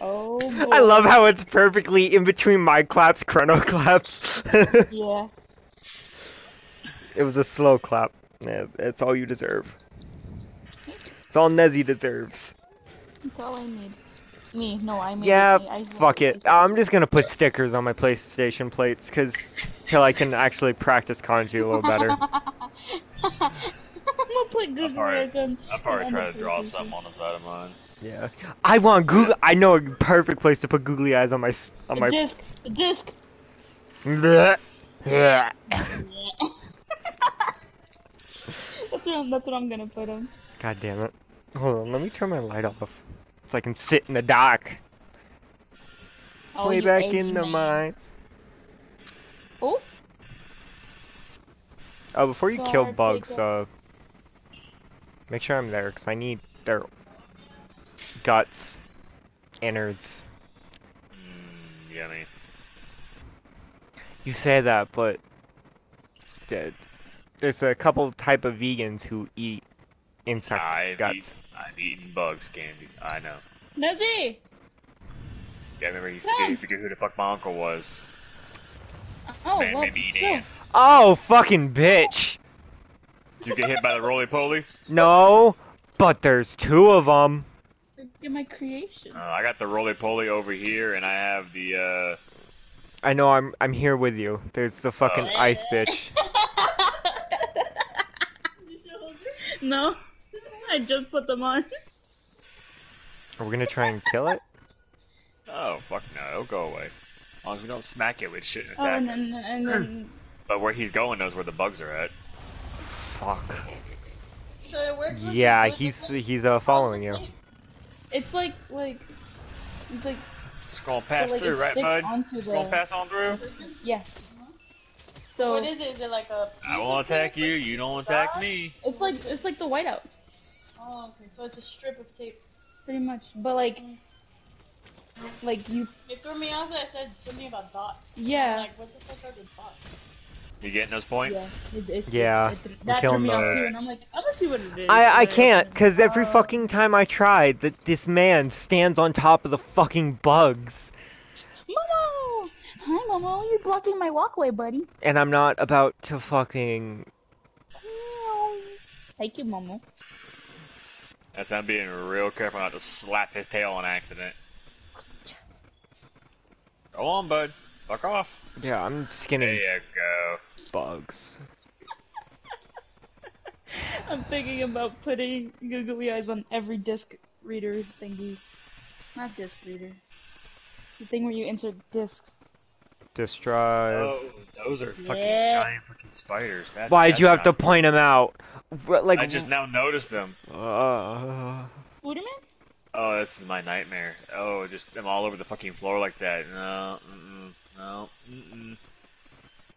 Oh boy. I love how it's perfectly in between my claps, chrono claps. Yeah. it was a slow clap. Yeah, it's all you deserve. It's all Nezzy deserves. That's all I need. Me, no, I made Yeah, it. I fuck it. I'm just gonna put stickers on my PlayStation plates, cause till I can actually practice kanji a little better. I'm gonna put Google probably- eyes on. I'll probably on try to draw something on the side of mine. Yeah. I want Google. I know a perfect place to put googly eyes on my on my. disc, the disc. Yeah. That's what I'm, that's what I'm gonna put him. God damn it. Hold on, let me turn my light off. So I can sit in the dark. Oh, Way back in the man. mines. Oh, Oh, before you kill bugs, uh, make sure I'm there, because I need their guts, innards. Mm, yummy. You say that, but there's a couple type of vegans who eat insect I've, guts. eat, I've eaten bugs, Candy. I know. Nezzy. Yeah, remember you forget, you forget who the fuck my uncle was. Oh, Man, well, maybe eat still. ants. Oh, fucking bitch! You get hit by the roly poly? No, but there's two of them. Look at my creation. Uh, I got the roly poly over here, and I have the uh. I know I'm I'm here with you. There's the fucking Oh. ice bitch. no, I just put them on. Are we gonna try and kill it? Oh fuck no, it'll go away. As long as we don't smack it with shit and Oh, and then and then. But where he's going knows where the bugs are at. Fuck. So it works with Yeah, the- with he's tape? he's uh following you. It's like like it's like Just gonna pass like through, it right, sticks bud? onto Gonna the pass on through? yeah. So What is it? Is it like a? I piece won't of tape attack you, you don't attack dots? me. it's like it's like the whiteout Oh, okay. So it's a strip of tape. pretty much, but like mm. like you It threw me off that I said something about dots. Yeah. I'm like, what the fuck are the dots? You getting those points? yeah it, it, Yeah, it, it, we're that threw killing me off the- too, and I'm like I'm gonna see what it is. I I can't, cause every uh, fucking time I try, that this man stands on top of the fucking bugs, Momo, hi Momo, you're blocking my walkway, buddy. and I'm not about to fucking. Thank you, Momo. That's I'm being real careful not to slap his tail on accident. Go on, bud. Fuck off. Yeah, I'm There skinning you go. bugs. I'm thinking about putting googly eyes on every disc reader thingy. Not disc reader. The thing where you insert discs. Disk drive. Oh, those are fucking Yeah. giant fucking spiders. That's, Why'd that's you have to not- point them out? Like, I just now noticed them. Uh, Booterman? Oh, this is my nightmare. Oh, just them all over the fucking floor like that. No, mm-mm, no, mm-mm.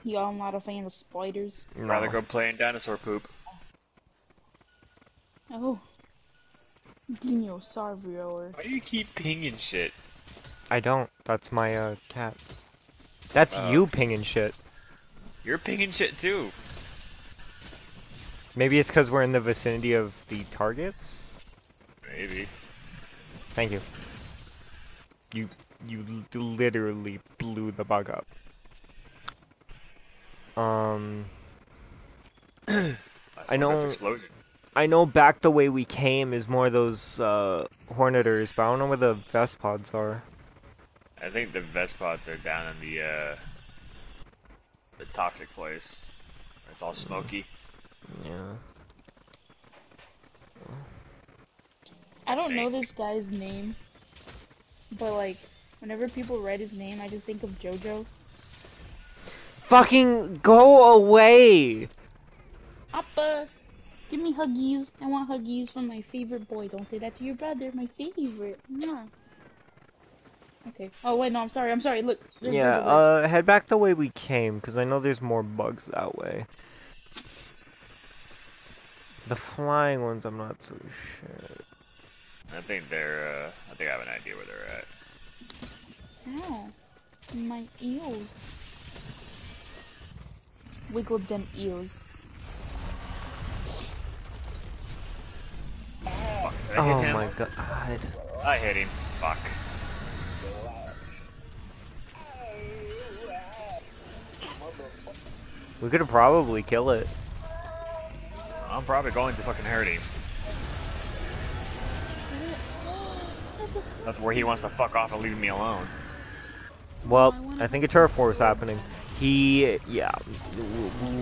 Y'all not a fan of spiders. Rather go play in dinosaur poop. Oh. Dino Sarvio Why do you keep pinging shit? I don't. That's my uh cat. That's Oh. you pinging shit. You're pinging shit too. Maybe it's because we're in the vicinity of the targets. Maybe. Thank you. You you literally blew the bug up. Um, I, I know- I know back the way we came is more those uh Hornetaurs, but I don't know where the Vespoids are. I think the Vespoids are down in the uh, the toxic place. It's all smoky. Yeah. I don't know this guy's name. But like, whenever people write his name, I just think of JoJo. Fucking go away! Appa! Give me huggies. I want huggies from my favorite boy. Don't say that to your brother. My favorite. Mwah. Okay. Oh wait, no. I'm sorry. I'm sorry. Look. Yeah, uh, head back the way we came, because I know there's more bugs that way. The flying ones, I'm not so sure. I think they're. Uh, I think I have an idea where they're at. Ow. My eels. Wiggled them eels. Oh, oh my god. I hit him. Fuck. We could probably kill it. I'm probably going to fucking hurt him. That's where he wants to fuck off and leave me alone. Well, I I think a turf war is happening. He, yeah,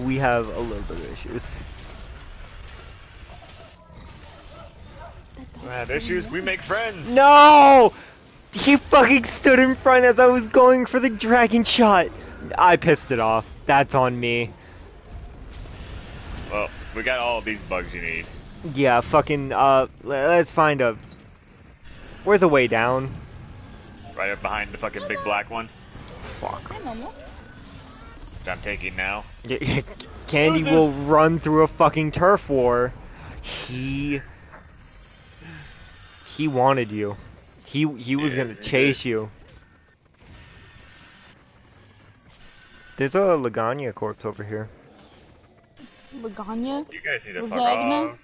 we have a little bit of issues. have issues, we make friends. No! He fucking stood in front as I was going for the dragon shot. I pissed it off. That's on me. Well, we got all these bugs you need. Yeah, fucking, uh, let's find a... Where's the way down? Right up behind the fucking big black one. Fuck. I don't know. That I'm taking now. Candy Who's will this? run through a fucking turf war. He... He wanted you. He he was Yeah, gonna he chase you. There's a Legiana corpse over here. Legiana? You guys need to fuck off.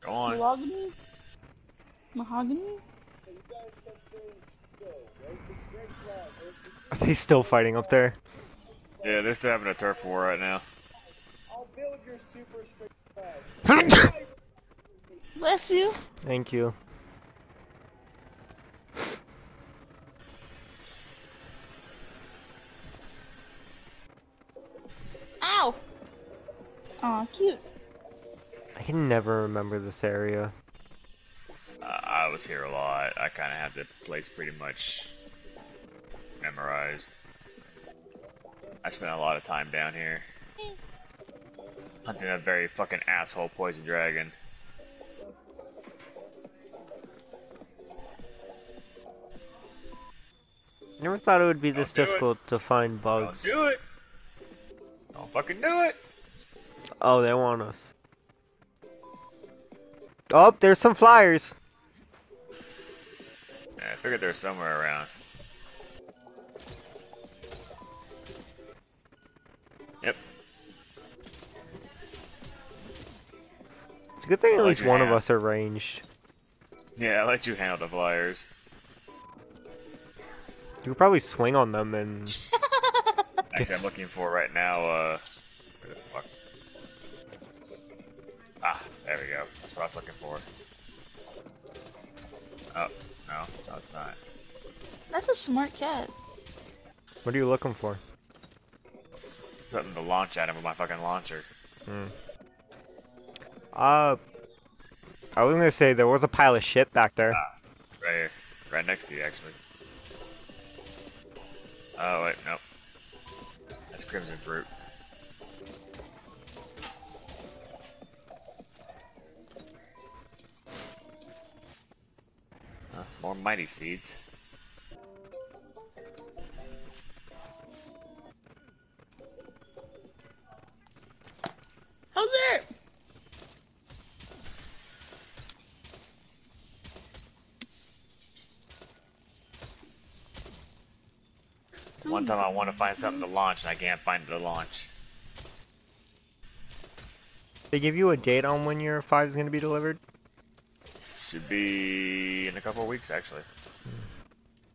Go on. Mahogany? Mahogany? So you guys kept saying, Are they still fighting up there? Yeah, they're still having a turf war right now. I'll build your super. Bless you. Thank you. Ow! Aw, cute. I can never remember this area. I was here a lot. I kind of have the place pretty much memorized. I spent a lot of time down here. Hunting a very fucking asshole poison dragon. Never thought it would be this Don't difficult to find Don't bugs. do it! Don't fucking do it! Oh, they want us. Oh, there's some flyers. Yeah, I figured they're somewhere around. Yep. It's a good thing at least your one of us are ranged. Yeah, I let you handle the flyers. You could probably swing on them and Actually, I'm looking for right now, uh... Where the fuck? Ah, there we go. That's what I was looking for. Oh, no, no it's not. That's a smart cat. what are you looking for? Something to launch at him with my fucking launcher. Uh, I was gonna say there was a pile of shit back there. Ah, right here. Right next to you, actually. Oh, wait, nope. That's Crimson Fruit. More Mighty Seeds. How's it? One time I want to find something to launch and I can't find the launch. They give you a date on when your five is gonna be delivered. Should be in a couple of weeks, actually.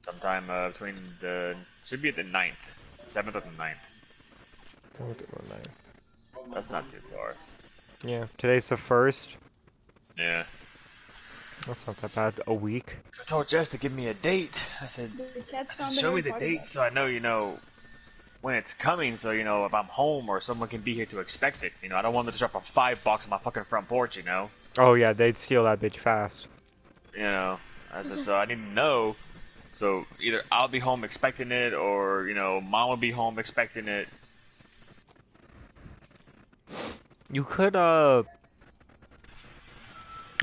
Sometime uh, between the... Should be at the 9th. 7th or the 9th. That's not too far. Yeah, today's the first. Yeah. That's not that bad. A week. I told Jess to give me a date. I said, I said show me the date so I know, you know, when it's coming so, you know, if I'm home or someone can be here to expect it. You know, I don't want them to drop a five box on my fucking front porch, you know? Oh yeah, they'd steal that bitch fast. You know, I said, so I need to know. So either I'll be home expecting it or, you know, mom will be home expecting it. You could uh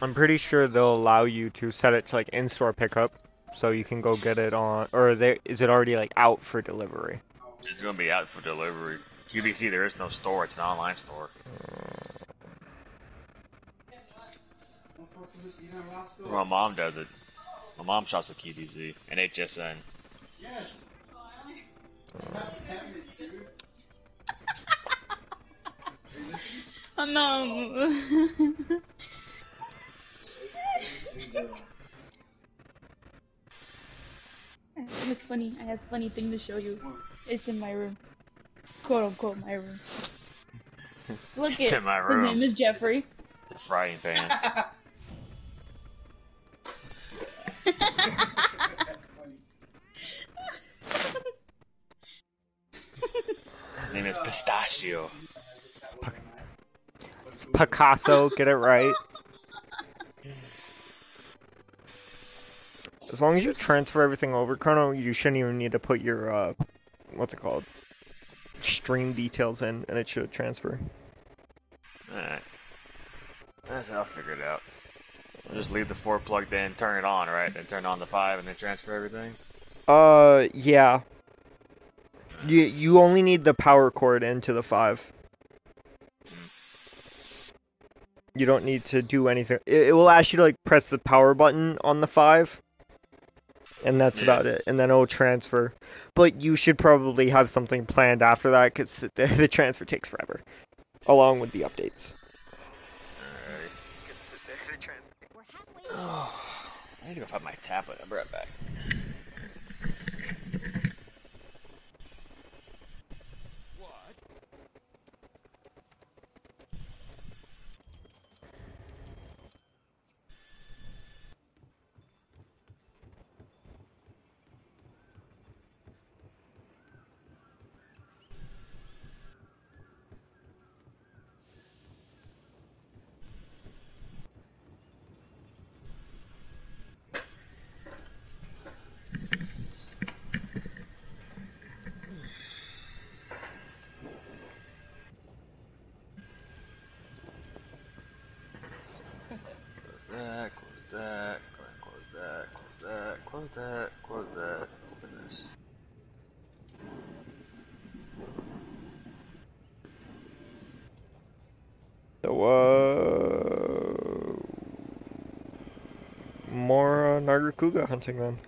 I'm pretty sure they'll allow you to set it to like in-store pickup so you can go get it on or they is it already like out for delivery? It's to be out for delivery. QVC, there is no store. It's an online store. My mom does it. My mom shops with QVC and HSN. Yes. Oh no. It's funny. I have a funny thing to show you. It's in my room. Quote unquote my room. Look It's it. in my His room. name is Jeffrey. It's a frying pan. That's funny. His name is Pistachio. It's Picasso, get it right. As long as you transfer everything over, Chrono, you shouldn't even need to put your, uh, what's it called? Stream details in, and it should transfer. Alright. That's I'll figure it out. I'll just leave the four plugged in, turn it on, right? Then turn on the five and then transfer everything. Uh, yeah. You, you only need the power cord into the 5. You don't need to do anything. It, it will ask you to, like, press the power button on the 5. And that's Yeah. about it. And then it'll transfer. But you should probably have something planned after that, because the, the transfer takes forever. Along with the updates. Alright. We're halfway I need to go find my tablet. I'll be right back. Close that, close that, go ahead and close that, close that, close that, close that, open this. So, uh, more uh, Nargacuga hunting then.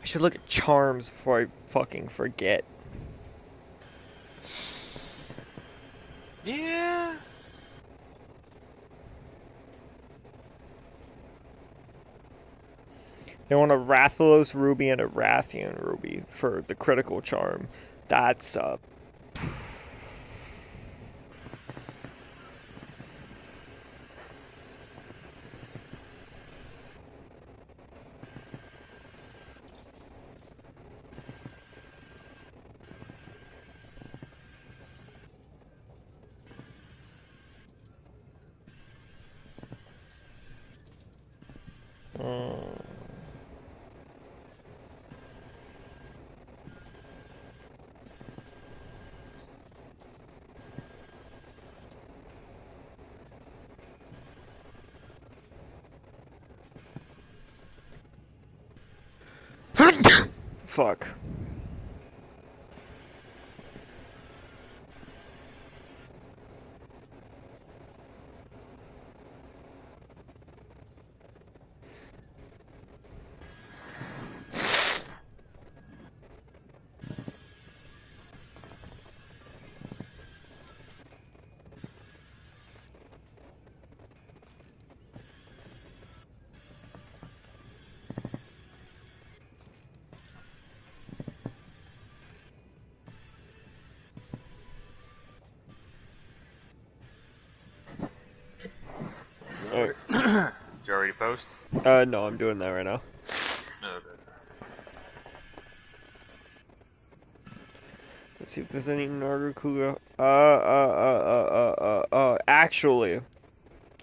I should look at charms before I fucking forget. Yeah. They want a Rathalos ruby and a Rathian ruby for the critical charm. That's uh post? Uh, no, I'm doing that right now. No, good. Let's see if there's any Nargacuga. Uh, uh, uh, uh, uh, uh, uh, actually,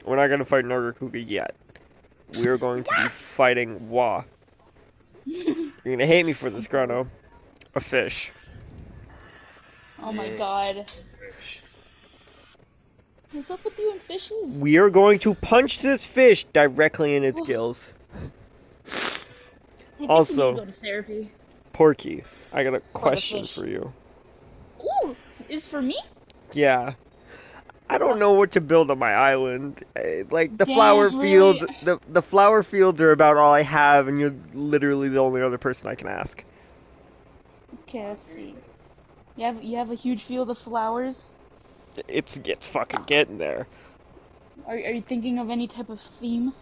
we're not gonna fight Nargacuga yet. We're going to be fighting Wa. You're gonna hate me for this, Chrono. A fish. Oh my god. What's up with you and fishes? We are going to punch this fish directly in its gills. Also- go to therapy. Porky, I got a question for you. Ooh, is for me? Yeah. I don't know what to build on my island. Eh, Like the Damn, flower fields, the the flower fields are about all I have, and you're literally the only other person I can ask. Okay, let's see. You have you have a huge field of flowers. It's it's fucking getting there. Are are you thinking of any type of theme?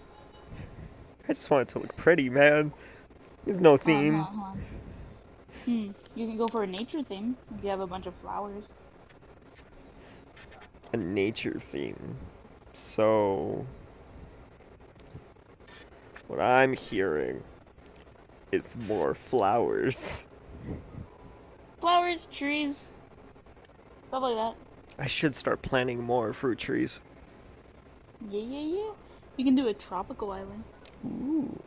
I just want it to look pretty, man. There's no theme. Uh-huh. Hmm. You can go for a nature theme since you have a bunch of flowers. a nature theme. So what I'm hearing is more flowers. Flowers, trees, stuff like that. I should start planting more fruit trees. Yeah, yeah, yeah. You can do a tropical island. Ooh.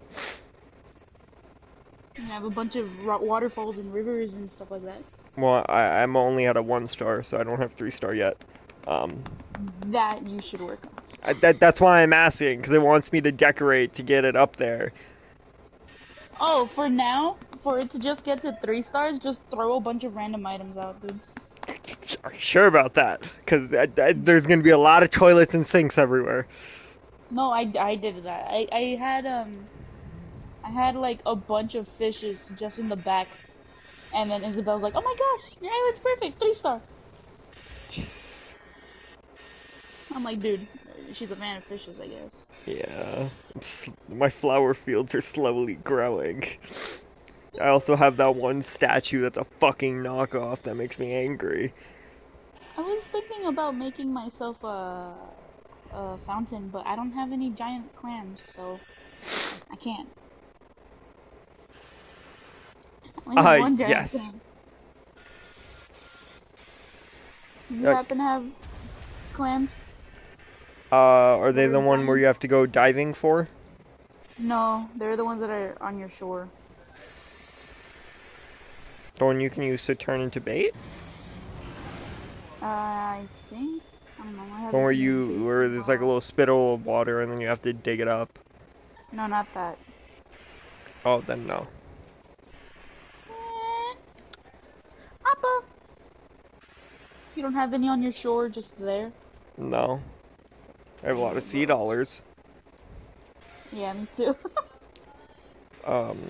You can have a bunch of waterfalls and rivers and stuff like that. Well, I, I'm only at a one star, so I don't have three star yet. Um, That you should work on. I, that that's why I'm asking because it wants me to decorate to get it up there. Oh, for now, for it to just get to three stars, just throw a bunch of random items out, dude. Are you sure about that? Because there's gonna be a lot of toilets and sinks everywhere. No, I, I did that. I, I had um, I had like a bunch of fishes just in the back, and then Isabelle's like, "Oh my gosh, your island's perfect, three star." I'm like, dude, she's a fan of fishes, I guess. Yeah, my flower fields are slowly growing. I also have that one statue that's a fucking knockoff that makes me angry. I was thinking about making myself a, a fountain, but I don't have any giant clams, so I can't. I only have one giant yes. clam. You Uh, happen to have clams? Uh, are they the one where you have to go diving for? No, they're the ones that are on your shore. The one you can use to turn into bait? Uh, I think. I don't know. I one where you where there's like a little spittle of water and then you have to dig it up. No, not that. Oh, then no. Eh. Appa! You don't have any on your shore, just there? No. I have a lot of sea dollars. Yeah, me too. Um,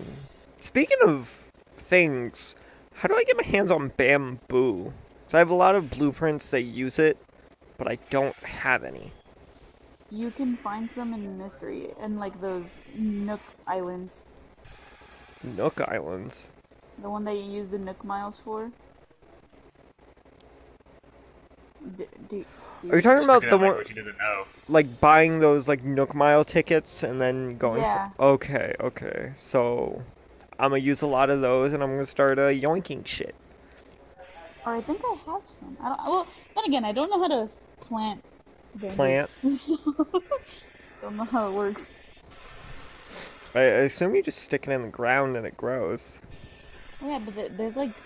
speaking of things, how do I get my hands on bamboo? 'Cause I have a lot of blueprints that use it, but I don't have any. you can find some in Mystery and like those Nook Islands. Nook Islands. The one that you use the Nook Miles for. D- do, do Are you talking about the one, language he doesn't know. like buying those like Nook Mile tickets and then going? s- Yeah. Okay, okay. So I'm gonna use a lot of those and I'm gonna start uh, yoinking shit. Or I think I have some. I don't. Well, then again, I don't know how to plant. Bamboo. Plant. so, don't know how it works. I, I assume you just stick it in the ground and it grows. Yeah, but there- there's like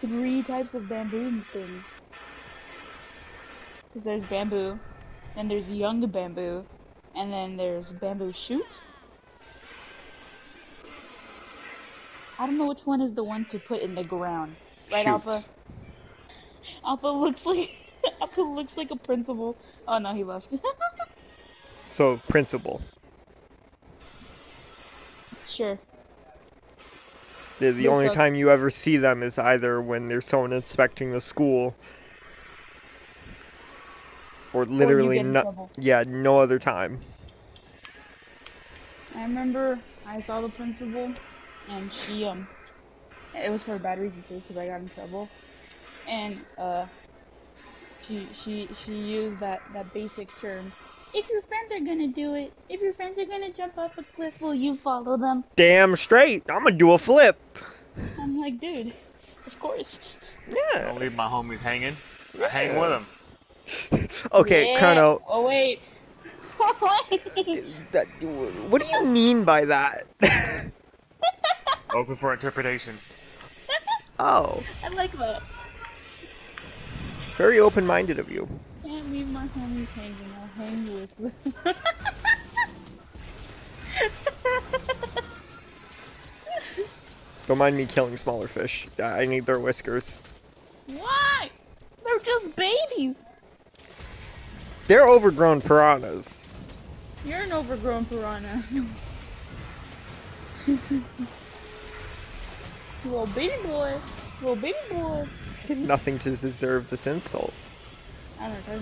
three types of bamboo things. Because there's bamboo, then there's young bamboo, and then there's bamboo shoot. I don't know which one is the one to put in the ground. Right? Shoots. Alpha looks like Alpha looks like a principal. Oh no, he left. So principal. sure. The, the only time you ever see them is either when there's someone inspecting the school, or literally no, yeah, no other time. I remember I saw the principal, and she um, it was for a bad reason too, because I got in trouble, and uh, she she she used that that basic term. If your friends are gonna do it, if your friends are gonna jump off a cliff, will you follow them? Damn straight, I'm gonna do a flip. I'm like, dude, of course. Yeah. Don't leave my homies hanging. I hang with them. Okay, Yeah. Chrono. Oh wait. wait. That, what do you mean by that? Open for interpretation. oh, I like that. Very open-minded of you. Can't leave my homies hanging. I'll hang with them. Don't mind me killing smaller fish. I I need their whiskers. Why? They're just babies. They're overgrown piranhas. You're an overgrown piranha. little baby boy. Little baby boy. Did nothing to deserve this insult. I don't know talking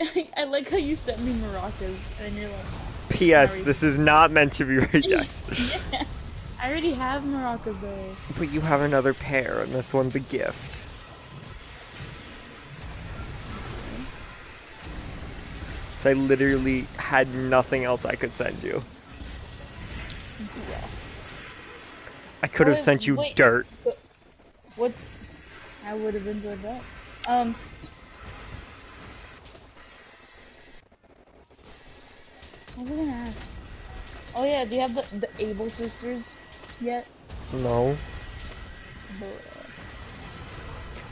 about. I like how you sent me maracas and you're like, P.S. This is not meant to be yes. yeah. I already have maracas though. But you have another pair, and this one's a gift. So I literally had nothing else I could send you. Yeah. I could have sent you wait. dirt. What's? I would have enjoyed that. Um. What was I gonna ask? Oh yeah, do you have the the Able sisters yet? No. The,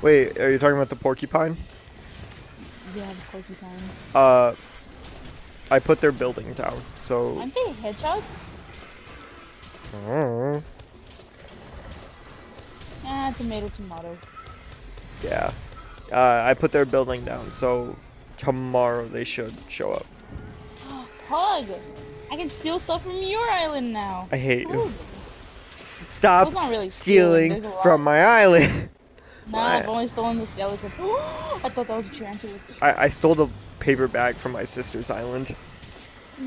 Wait, are you talking about the porcupine? you have porcupines. Uh, I put their building down, so. Aren't they hedgehogs? Oh, Ah, tomato, tomato. yeah. Uh, I put their building down, so tomorrow they should show up. Pug! I can steal stuff from your island now. I hate you. Stop Well, really stealing stealing, there's a lot. from my island. No, I've only stolen the skeleton. I thought that was a transfer. I, I stole the paper bag from my sister's island.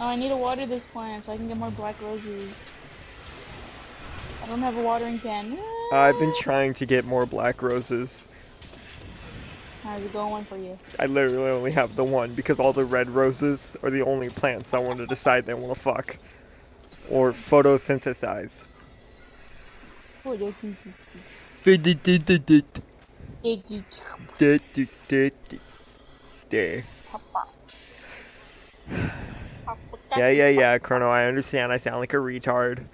Oh, I need to water this plant so I can get more black roses. I don't have a watering can. Uh, I've been trying to get more black roses. How's it going for you? I literally only have the one because all the red roses are the only plants I want to decide they want to fuck. Or photosynthesize. You- Yeah, yeah, yeah, Chrono, I understand. I sound like a retard.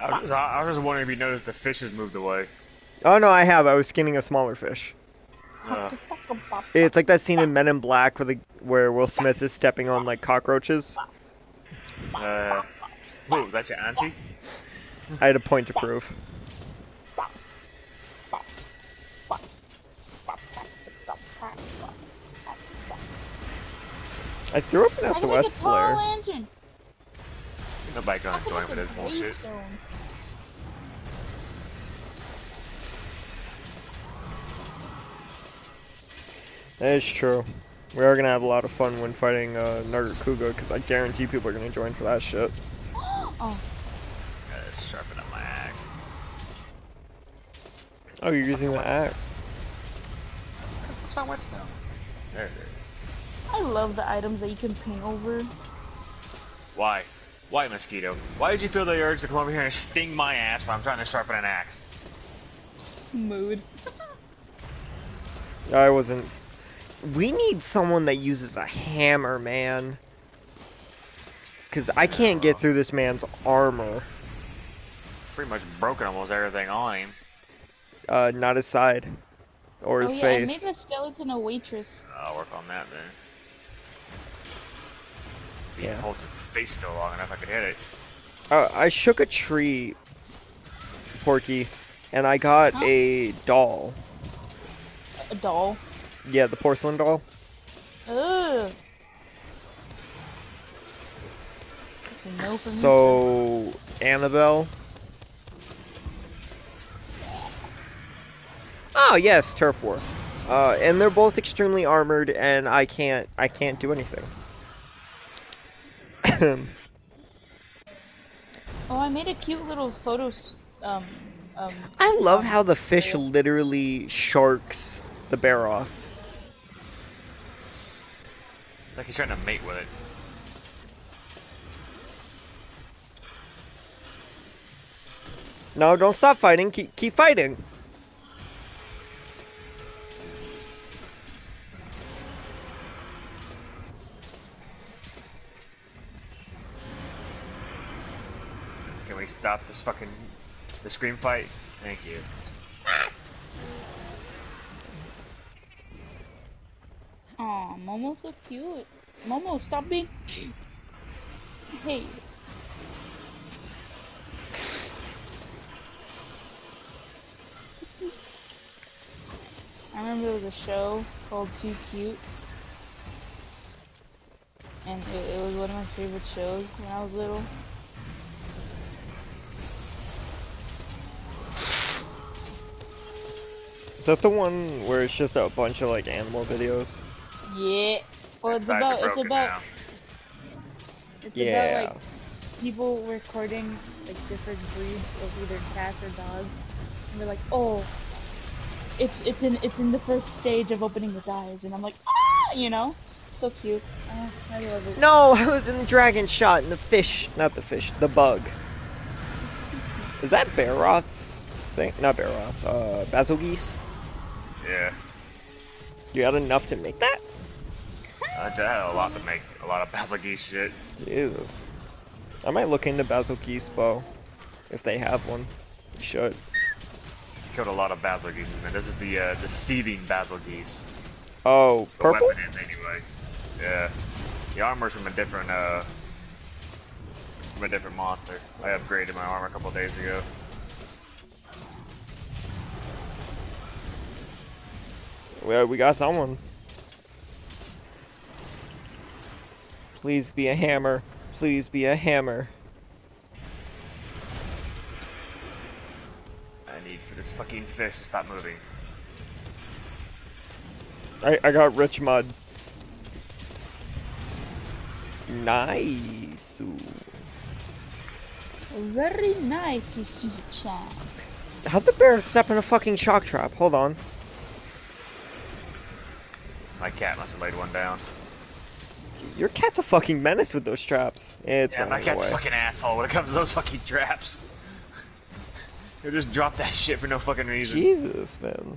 I was, just, I was just wondering if you noticed the fishes moved away. Oh no, I have. I was skinning a smaller fish. Ugh. It's like that scene in Men in Black where the where Will Smith is stepping on like cockroaches. Uh, who, was that your auntie? I had a point to prove. I threw up an I can make a SOS tall flare. Lantern. Nobody I gonna can join for this bullshit. gravestone. That is true. We are gonna have a lot of fun when fighting uh, Nargacuga because I guarantee people are gonna join for that shit. Oh, Uh, sharpen up my axe. Oh, you're using the axe. What's my whetstone? There it is. I love the items that you can paint over. Why? Why, mosquito? Why did you feel the urge to come over here and sting my ass while I'm trying to sharpen an axe? Mood. I wasn't. We need someone that uses a hammer, man. Because I can't get through this man's armor. Pretty much broken almost everything on him. Uh, not his side. Or Oh his yeah, I face. made a skeleton a waitress. I'll work on that then. If he Yeah. Holds his face still long enough, I could hit it. Uh, I shook a tree, Porky, and I got Huh? a doll. A doll. Yeah, the porcelain doll. Ugh. No for me. sir. So, Annabelle. Oh yes, turf war. Uh, and they're both extremely armored, and I can't, I can't do anything. Oh, I made a cute little photo. Um, um. I love um, how the fish literally sharks the bear off. It's like he's trying to mate with it. No, don't stop fighting. Keep, keep fighting. Stop this fucking the scream fight? Thank you. Aw, Momo's so cute. Momo, stop being. Hey. I remember there was a show called Too Cute. And it, it was one of my favorite shows when I was little. Is that the one where it's just a bunch of like animal videos? Yeah. Well, it's about it's about now. it's Yeah. about like people recording like different breeds of either cats or dogs, and they're like, oh, it's it's in it's in the first stage of opening its eyes, and I'm like, ah! you know, so cute. Oh, I love it. No, I was in the dragon shot and the fish, not the fish, the bug. Is that Barroth's thing? Not Bear Barroth, uh, Bazelgeuse? Yeah. You had enough to make that? I had a lot to make a lot of Bazelgeuse shit. Jesus. I might look into Basil Geese bow. If they have one. You should. Killed a lot of Bazelgeuse, man. This is the uh, the seething Bazelgeuse. Oh, The purple? weapon is anyway. Yeah. The armor's from a different uh from a different monster. I upgraded my armor a couple days ago. Well, we got someone. Please be a hammer. Please be a hammer. I need for this fucking fish to stop moving. I, I got rich mud. Nice. Ooh. Very nice, Caesar-chan. How'd the bear step in a fucking shock trap? Hold on. My cat must have laid one down. Your cat's a fucking menace with those traps. It's yeah, my cat's away. a fucking asshole when it comes to those fucking traps. He'll just drop that shit for no fucking reason. Jesus, man.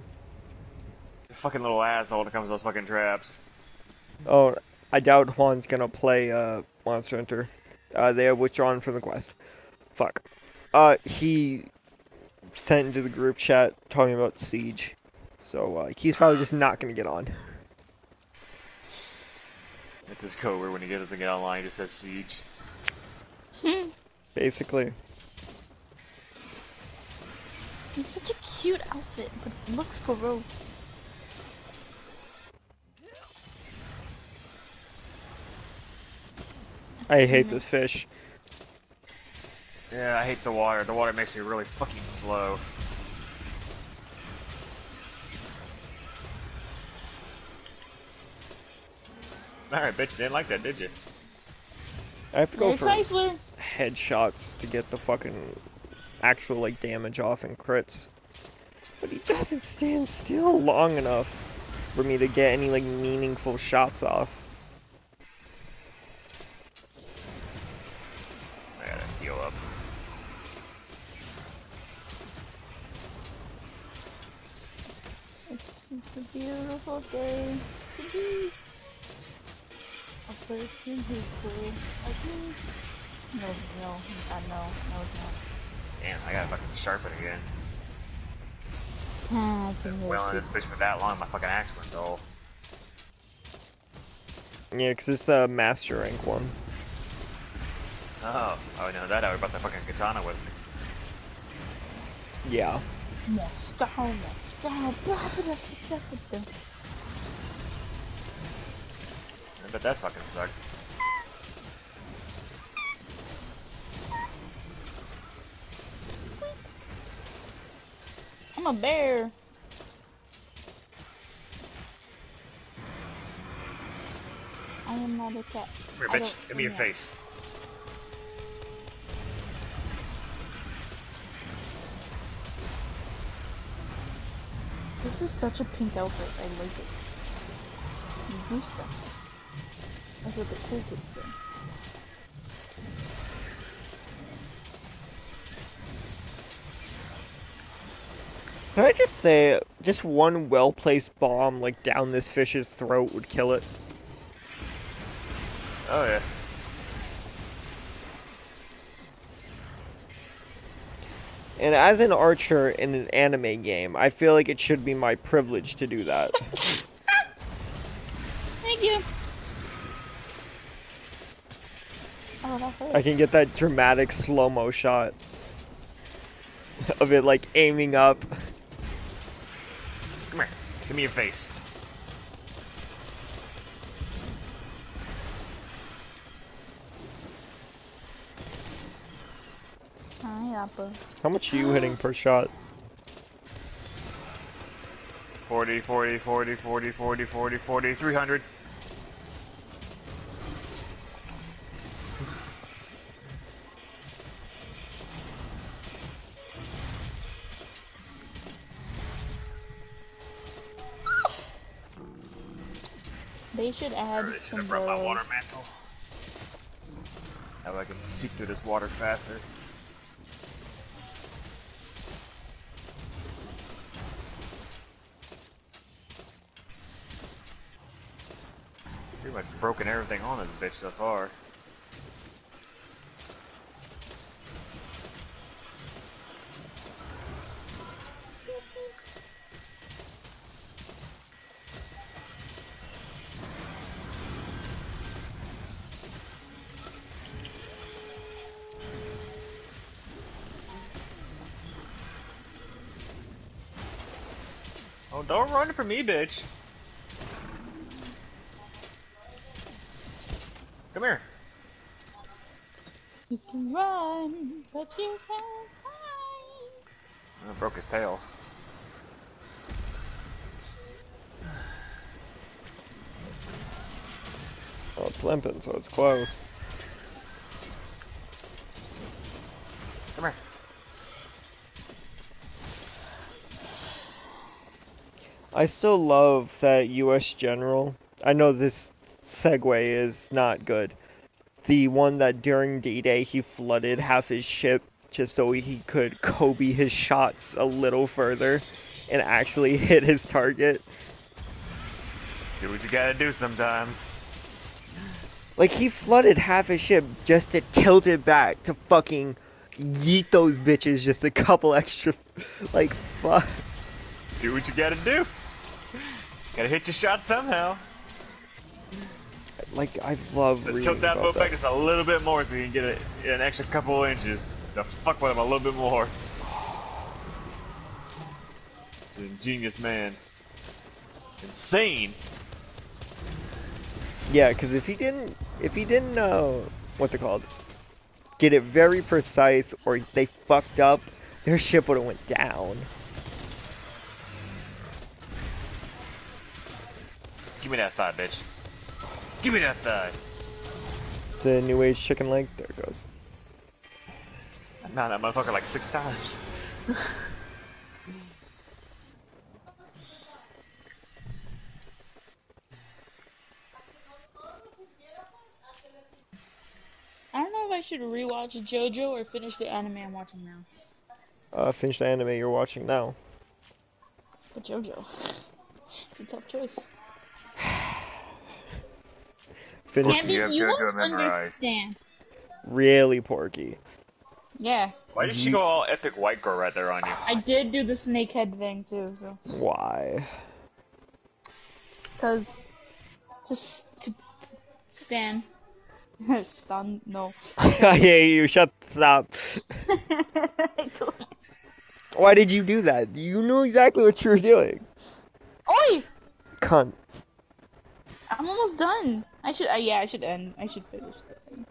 Fucking little asshole when it comes to those fucking traps. Oh, I doubt Juan's gonna play uh, Monster Hunter. Uh, they have withdrawn from the quest. Fuck. Uh, he sent into the group chat talking about Siege. So, uh, he's probably just not gonna get on. It's his code where when he gets to get online, he just says siege. Hmm. Basically. It's such a cute outfit, but it looks gross. I hate this fish. Yeah, I hate the water. The water makes me really fucking slow. Alright, bitch, you didn't like that, did you? I have to go Hey, for Chrysler. headshots to get the fucking actual like damage off and crits. But he doesn't stand still long enough for me to get any like meaningful shots off. I gotta heal up. It's a beautiful day to be a person who's cool like me. No, no, uh, no, no, it's not. Damn, I gotta fucking sharpen again. Ah, it's a Been little wailing this bitch for that long, my fucking axe went dull. Yeah, 'cause it's a master rank one. Oh, oh no, that I would've brought the fucking katana with me. Yeah. Moscow, Moscow, blah, blah, blah, blah, blah. Bet that fucking sucked. I'm a bear. I am not a cat. Here, bitch. Give me your that. face. This is such a pink outfit. I like it. Gusta. That's what the cool kids say. Can I just say, just one well-placed bomb like down this fish's throat would kill it? Oh yeah. And as an archer in an anime game, I feel like it should be my privilege to do that. Thank you. Oh. I can get that dramatic slow-mo shot of it like aiming up. Come here. Give me your face. Hi, Appa. How much are you hitting per shot? 40, 40, 40, 40, 40, 40, 40, 300. They should add Or they some have brought my water mantle. That way I can seep through this water faster. Pretty much broken everything on this bitch so far. Don't run for me, bitch. Come here. You can run, but you can't hide. I broke his tail. Oh, it's limping, so it's close. I still love that U.S. General. I know this segue is not good. The one that during D-Day he flooded half his ship just so he could Kobe his shots a little further and actually hit his target. Do what you gotta do sometimes. Like he flooded half his ship just to tilt it back to fucking yeet those bitches just a couple extra like fuck. Do what you gotta do. Gotta hit your shot somehow. Like I love But tilt that boat that. back just a little bit more so you can get it an extra couple inches The fuck with him a little bit more. Ingenious man. Insane. Yeah, because if he didn't, if he didn't, uh, what's it called? Get it very precise, or they fucked up, their ship would have went down. Give me that thigh, bitch. Give me that thigh. It's a new age chicken leg. There it goes. I mounted that motherfucker like six times. I don't know if I should rewatch JoJo or finish the anime I'm watching now. Uh, finish the anime you're watching now. But JoJo, it's a tough choice. Finish Candy, you have you JoJo won't memorized. understand. really porky. Yeah, Why did she go all epic white girl right there on you? I did do the snakehead thing too, so Why? because to to stand stun no. I hate you. Shut up. Why did you do that? You knew exactly what you were doing. Oi! Cunt. I'm almost done. I should. Uh, yeah, I should end. I should finish the thing.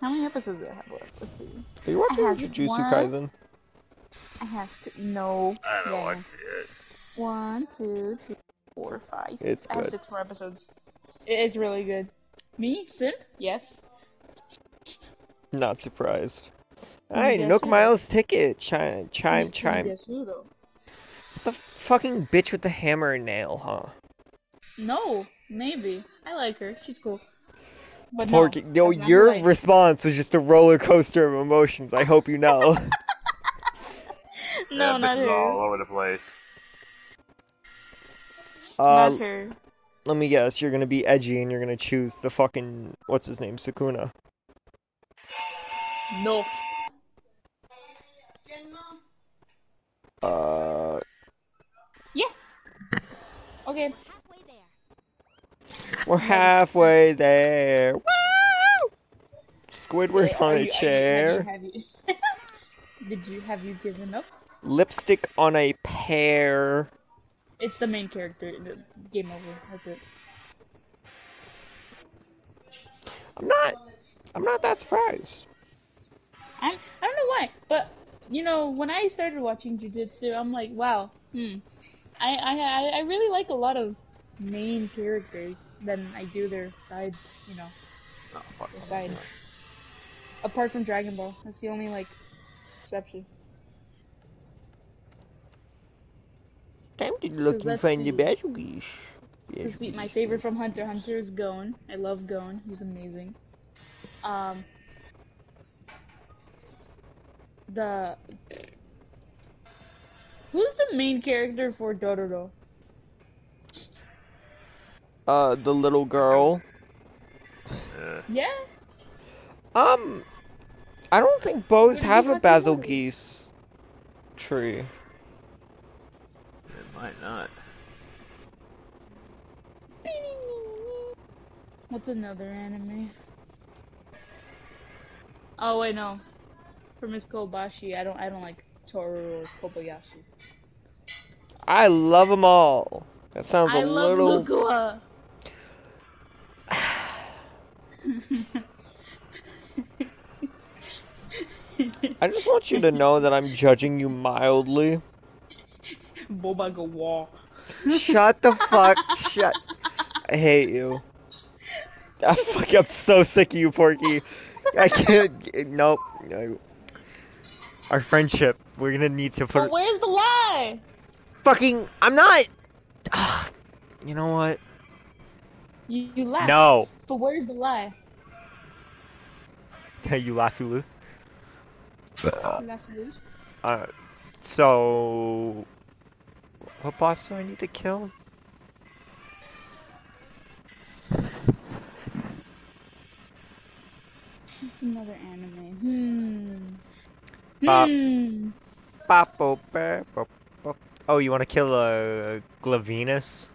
How many episodes do I have left? Let's see. Are you watching I have Jujutsu one. Kaisen? I have to. No. I don't know yeah. what it. One, two, three, four, five, six. It's I have good. six more episodes. It's really good. Me, simp? Yes. Not surprised. Let me Hey, Nook who. Miles ticket. Chime, chime, Can chime. Guess who though? It's the fucking bitch with the hammer and nail, huh? No, maybe. I like her. She's cool. But Porky, no, yo, that's not your who I- response was just a roller coaster of emotions. I hope you know. No, that not bitch is all over the place. Uh, not her. Let me guess, you're gonna be edgy and you're gonna choose the fucking what's his name, Sukuna. No. Uh, Yeah. Okay. We're halfway there. Woo! Squidward on a you- chair. Have you, have you, Did you have you given up? Lipstick on a pear. It's the main character. The game over. That's it. I'm not. I'm not that surprised. I'm, I don't know why, but you know, when I started watching Jujutsu, I'm like, wow, hmm. I, I I I really like a lot of main characters than I do their side, you know, Oh, fuck. their side. Apart from Dragon Ball, that's the only like exception. Time to look and find the see. batteries. Yeah, See, my favorite from Hunter x Hunter is Gon. I love Gon. He's amazing. Um, the who's the main character for Dororo? Uh, the little girl. Yeah, Um, I don't think bows What have a have Bazelgeuse tree. it might not. What's another anime? Oh wait, no. For Miss Kobayashi, I don't. I don't like Toru or Kobayashi. I love them all. That sounds a I love little. Lucoa. I just want you to know that I'm judging you mildly. Boba Gawa. Shut the fuck. Shut. I hate you. I fuck. I'm so sick of you, Porky. I can't. Nope. No. Our friendship. We're gonna need to put. But where's the lie? Fucking. I'm not. Ah, you know what? You, you laugh. No. But where's the lie? Hey, you laugh, you lose. Uh, so. What boss do I need to kill? What's another anime? Hmm. Bop. Hmm. Bop, bop, bop, bop. Oh, you want to kill uh, Glavenus?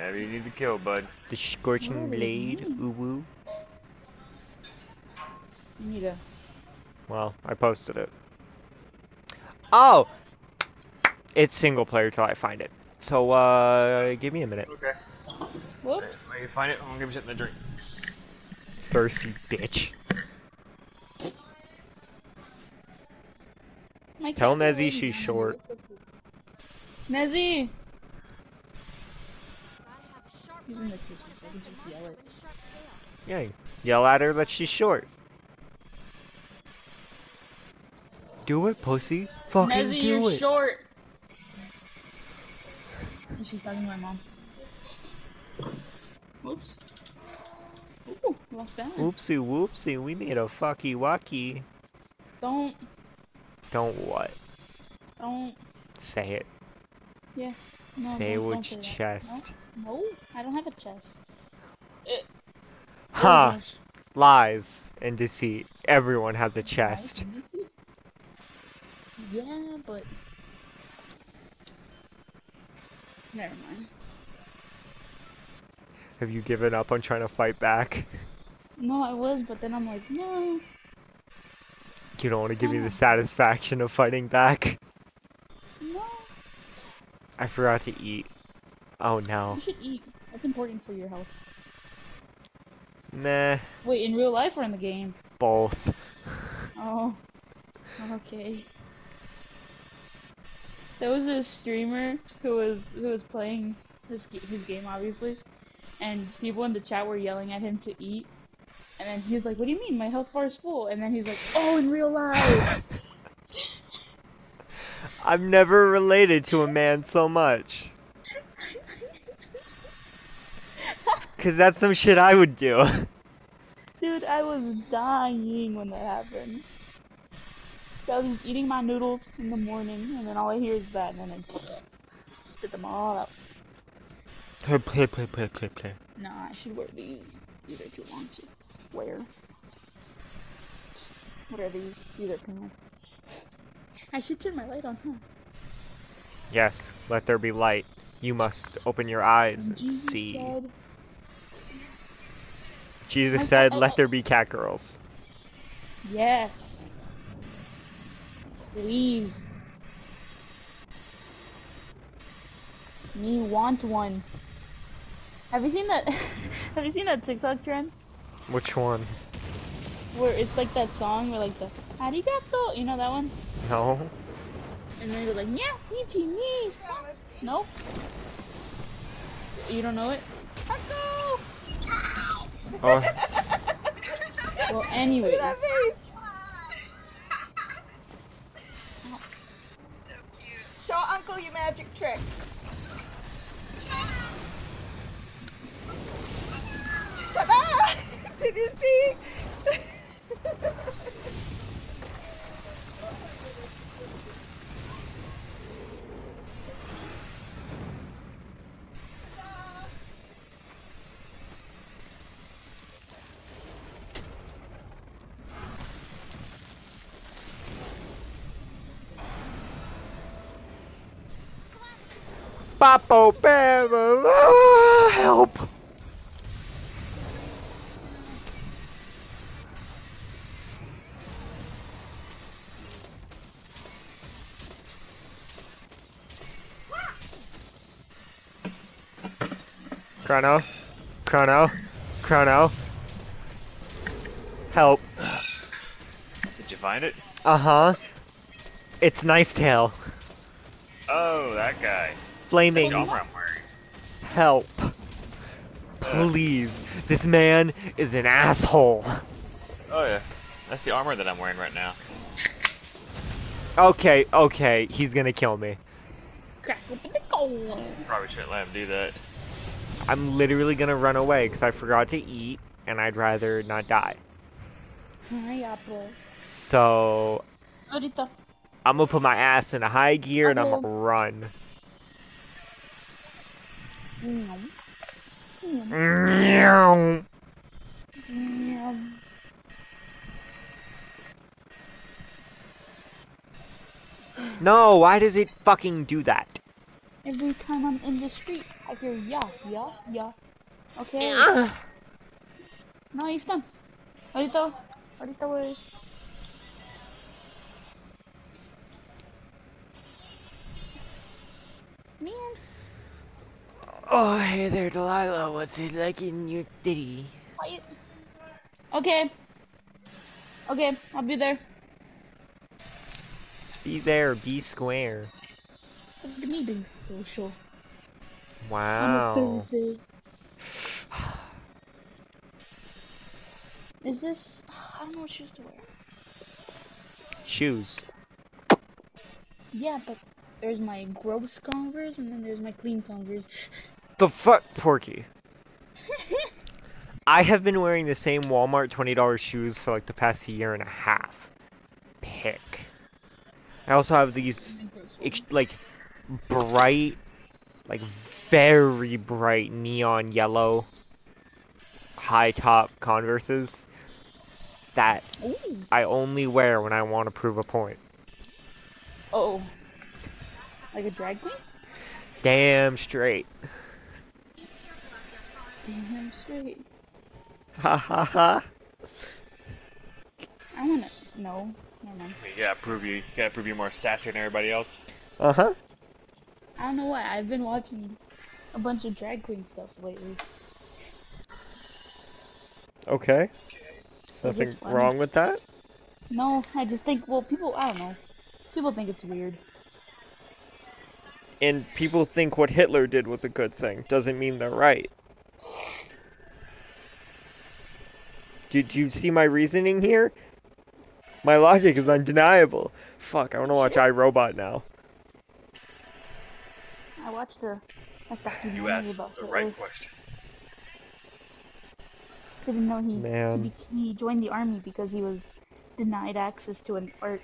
Whatever you need to kill, bud. The Scorching Blade? nice. Ooh woo. You need a. Well, I posted it. Oh! It's single player till I find it. So, uh, give me a minute. Okay. Whoops. Wait, you find it? I'm gonna give you something to drink. Thirsty bitch. My Tell cat's Nezzy she's short. It's. Nezzy! Gotta have a sharp He's in the kitchen, so I can just yell it. With a. Yeah, yell at her that she's short. Do it, pussy. Fucking Nezzy, do you're it. short! And she's talking to my mom. Whoops. Ooh, lost balance. Oopsie whoopsie, we made a fucky wacky. Don't, Don't what? don't. Say it. Yeah. No, say it don't, with your chest. No, no, I don't have a chest. Ha! Oh, gosh. Lies and deceit. Everyone has a chest. Yeah, but never mind. Have you given up on trying to fight back? No, I was, but then I'm like, no, You don't want to give me Oh. the satisfaction of fighting back? no. I forgot to eat. Oh no. You should eat. That's important for your health. Nah, Wait, in real life or in the game? both. Oh, okay. There was a streamer who was who was playing his his game, obviously, and people in the chat were yelling at him to eat. And then he was like, "What do you mean? My health bar is full." And then he's like, "Oh, in real life." I've never related to a man so much. Cause that's some shit I would do. Dude, I was dying when that happened. I was just eating my noodles in the morning, and then all I hear is that, and then I spit them all out. play, play, play, play, play, play. Nah, I should wear these. These are too long to wear. What are these? These are pants. I should turn my light on, huh? Yes, let there be light. You must open your eyes and Jesus see. said, Jesus I- said, let there be cat girls. yes. Please. Me want one. Have you seen that? have you seen that TikTok trend Which one? where it's like that song where like the arigato, you know that one? No? And then you're like, yeah, ichi, ni, sa. No? You don't know it? Oh. well, anyways. Show Uncle your magic trick. Ta-da! Did you see? Papo Bama, ah, help! Chrono, Chrono, Chrono, help! Did you find it? Uh huh. It's Knife Tail, Oh, that guy. Flaming. Jumper I'm wearing. Help. Please. This man is an asshole. Oh yeah. That's the armor that I'm wearing right now. Okay, okay, he's gonna kill me. Crack open the cold. Probably shouldn't let him do that. I'm literally gonna run away because I forgot to eat and I'd rather not die. Hi, Apple. So, I'm gonna put my ass in a high gear and I'm gonna run. Yum. Meow. No, why does it fucking do that? Every time I'm in the street, I hear yeah, yeah, yeah. Okay. Ugh. No, he's done. Ahorita. Ahorita, wey. Man. Oh, hey there, Delilah. What's it like in your city? Okay. Okay, I'll be there. Be there, be square. Look at me being social. Wow. On a. Thursday. Is this? I don't know what shoes to wear. Shoes. Yeah, but there's my gross Converse and then there's my clean Converse. The fuck, Porky? I have been wearing the same Walmart $20 shoes for like the past year and a half. Pick. I also have these, ex- like, bright, like, very bright neon yellow high top Converses that Ooh. I only wear when I want to prove a point. Oh. Like a drag queen? Damn straight. Damn straight. Ha ha ha. I wanna. No. Never mind. You gotta prove you, you gotta prove you're more sassy than everybody else. Uh huh. I don't know why. I've been watching a bunch of drag queen stuff lately. Okay. There's nothing wrong with that. No, I just think, well, people, I don't know. People think it's weird. and people think what Hitler did was a good thing doesn't mean they're right. Did you see my reasoning here? My logic is undeniable. Fuck, I wanna watch iRobot now. I watched a, a You documentary asked about the Hitler. right question. Didn't know he, Man. he, bec- he joined the army because he was denied access to an art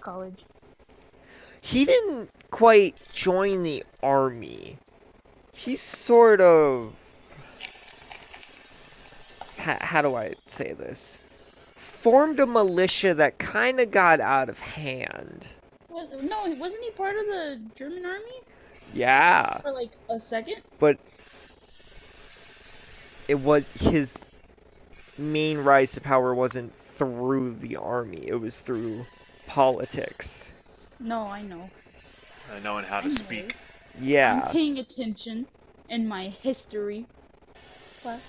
college. He didn't quite join the army. He sort of. How, how do I say this? Formed a militia that kind of got out of hand. Was, no, wasn't he part of the German army Yeah. for like a second? but it was his main rise to power wasn't through the army it was through politics No, I know. Uh, knowing how I to know. speak. yeah I'm paying attention in my history class.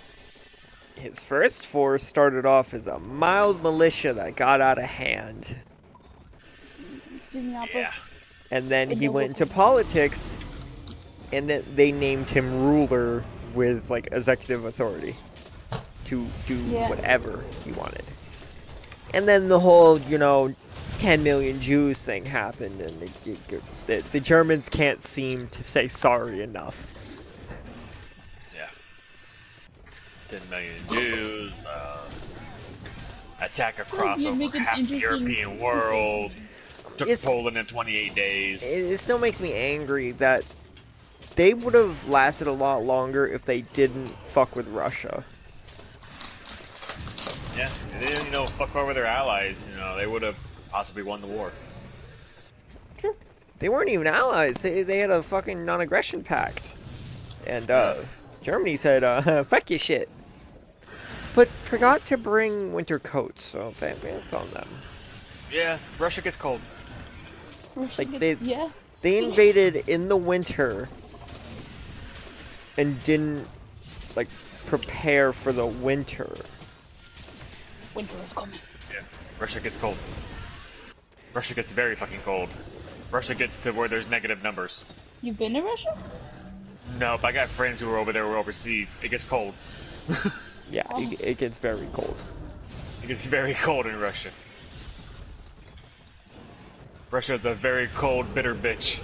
His first force started off as a mild militia that got out of hand Excuse me. Yeah. and then he went into politics and then they named him ruler with like executive authority to do Yeah. whatever he wanted and then the whole you know 10 million jews thing happened and the, the, the germans can't seem to say sorry enough Yeah. 10 million Jews, uh, attack across over half the European world, took It's- Poland in 28 days. It, still makes me angry that they would have lasted a lot longer if they didn't fuck with Russia. Yeah, and then, you know, fuck over their allies, you know, they would have possibly won the war. They weren't even allies. They, they had a fucking non-aggression pact. And uh, Germany said, uh, fuck your shit. But forgot to bring winter coats, so that, that's on them. Yeah, Russia gets cold. Russia Like, gets- they- yeah. They invaded in the winter and didn't, like, prepare for the winter. Winter is coming. Yeah, Russia gets cold. Russia gets very fucking cold. Russia gets to where there's negative numbers. You've been to Russia? No, but I got friends who are over there who are overseas. It gets cold. Yeah, Oh. it, it gets very cold. It gets very cold in Russia. Russia's a very cold, bitter bitch.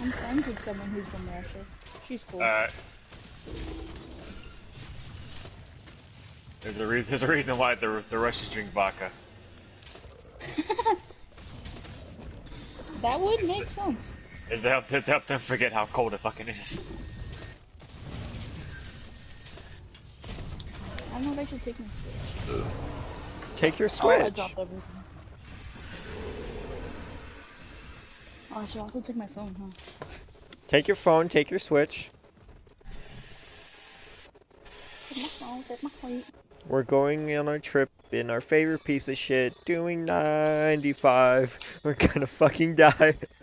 I'm friends with someone who's from Russia. She's cool. Uh, there's a reason. There's a reason why the the Russians drink vodka. that would make sense. Is to help to help them forget how cold it fucking is. I don't know if I should take my switch. Take your switch. Oh, I dropped everything. Oh, I should also take my phone, huh? Take your phone, take your switch. Take my phone, take my plate. We're going on our trip in our favorite piece of shit, doing 95. We're gonna fucking die.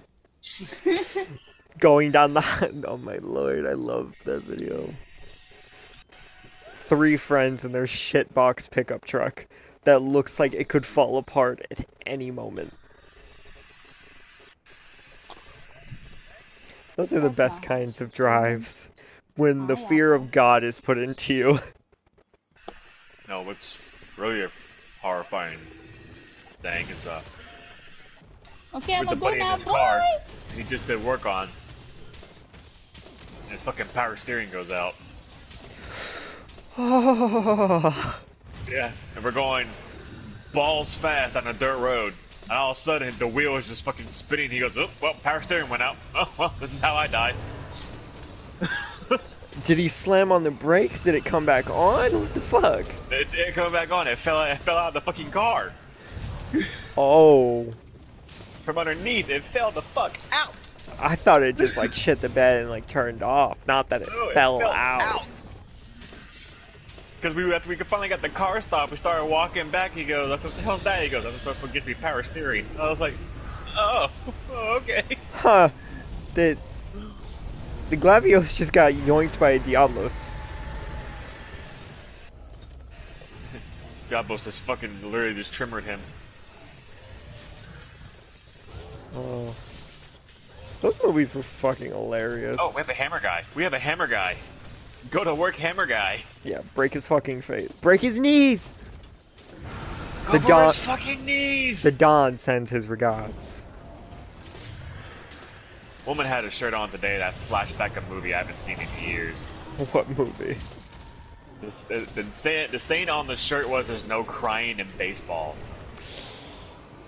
going down the. Oh my lord, I love that video. Three friends in their shitbox pickup truck that looks like it could fall apart at any moment. Those are the best kinds of drives. When the fear of God is put into you. No, what's really a horrifying thing is uh, Okay, I'm with the gonna go buddy in now, his car, boy! he just did work on. and His fucking power steering goes out. Oh, Yeah. And we're going balls fast on a dirt road. And all of a sudden, the wheel is just fucking spinning. He goes, oh, well, power steering went out. Oh, well, this is how I died. Did he slam on the brakes? Did it come back on? What the fuck? It didn't come back on. It fell, it fell out of the fucking car. Oh, From underneath, it fell the fuck out. I thought it just like shit the bed and like turned off. Not that it No, it fell, fell out. Because we after we finally got the car stopped, we started walking back. He goes, "That's what the hell's that?" He goes, "That's what gives me power steering." I was like, oh, "Oh, okay." Huh? The the Glavenus just got yoinked by a Diablos. Diablos just fucking literally just trimmered him. Oh, those movies were fucking hilarious. Oh, we have a hammer guy. We have a hammer guy. Go to work, hammer guy. Yeah, break his fucking face. Break his knees. Go The for Don- his fucking knees. The Don sends his regards. Woman had a shirt on today that flashback of movie I haven't seen in years. What movie? The, uh, the, saying, the saying on the shirt was "There's no crying in baseball,"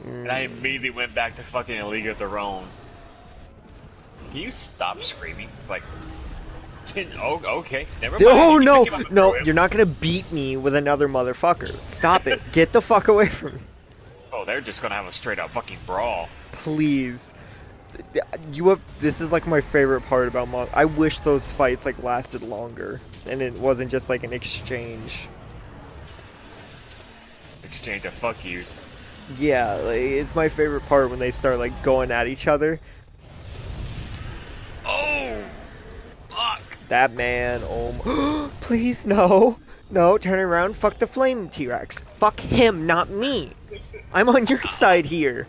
and I immediately went back to fucking A League of Their Own. Can you stop screaming? Like, oh, okay, never mind. Oh You no, can pick him up no, you're not gonna beat me with another motherfucker. Stop it. Get the fuck away from me. Oh, they're just gonna have a straight up fucking brawl. Please. You have this is like my favorite part about Mon I wish those fights like lasted longer and it wasn't just like an exchange. Exchange of fuck yous. Yeah, like, it's my favorite part when they start like going at each other. Oh, fuck. That man, oh please no. No, turn around, fuck the flame T-Rex. Fuck him, not me. I'm on your side here.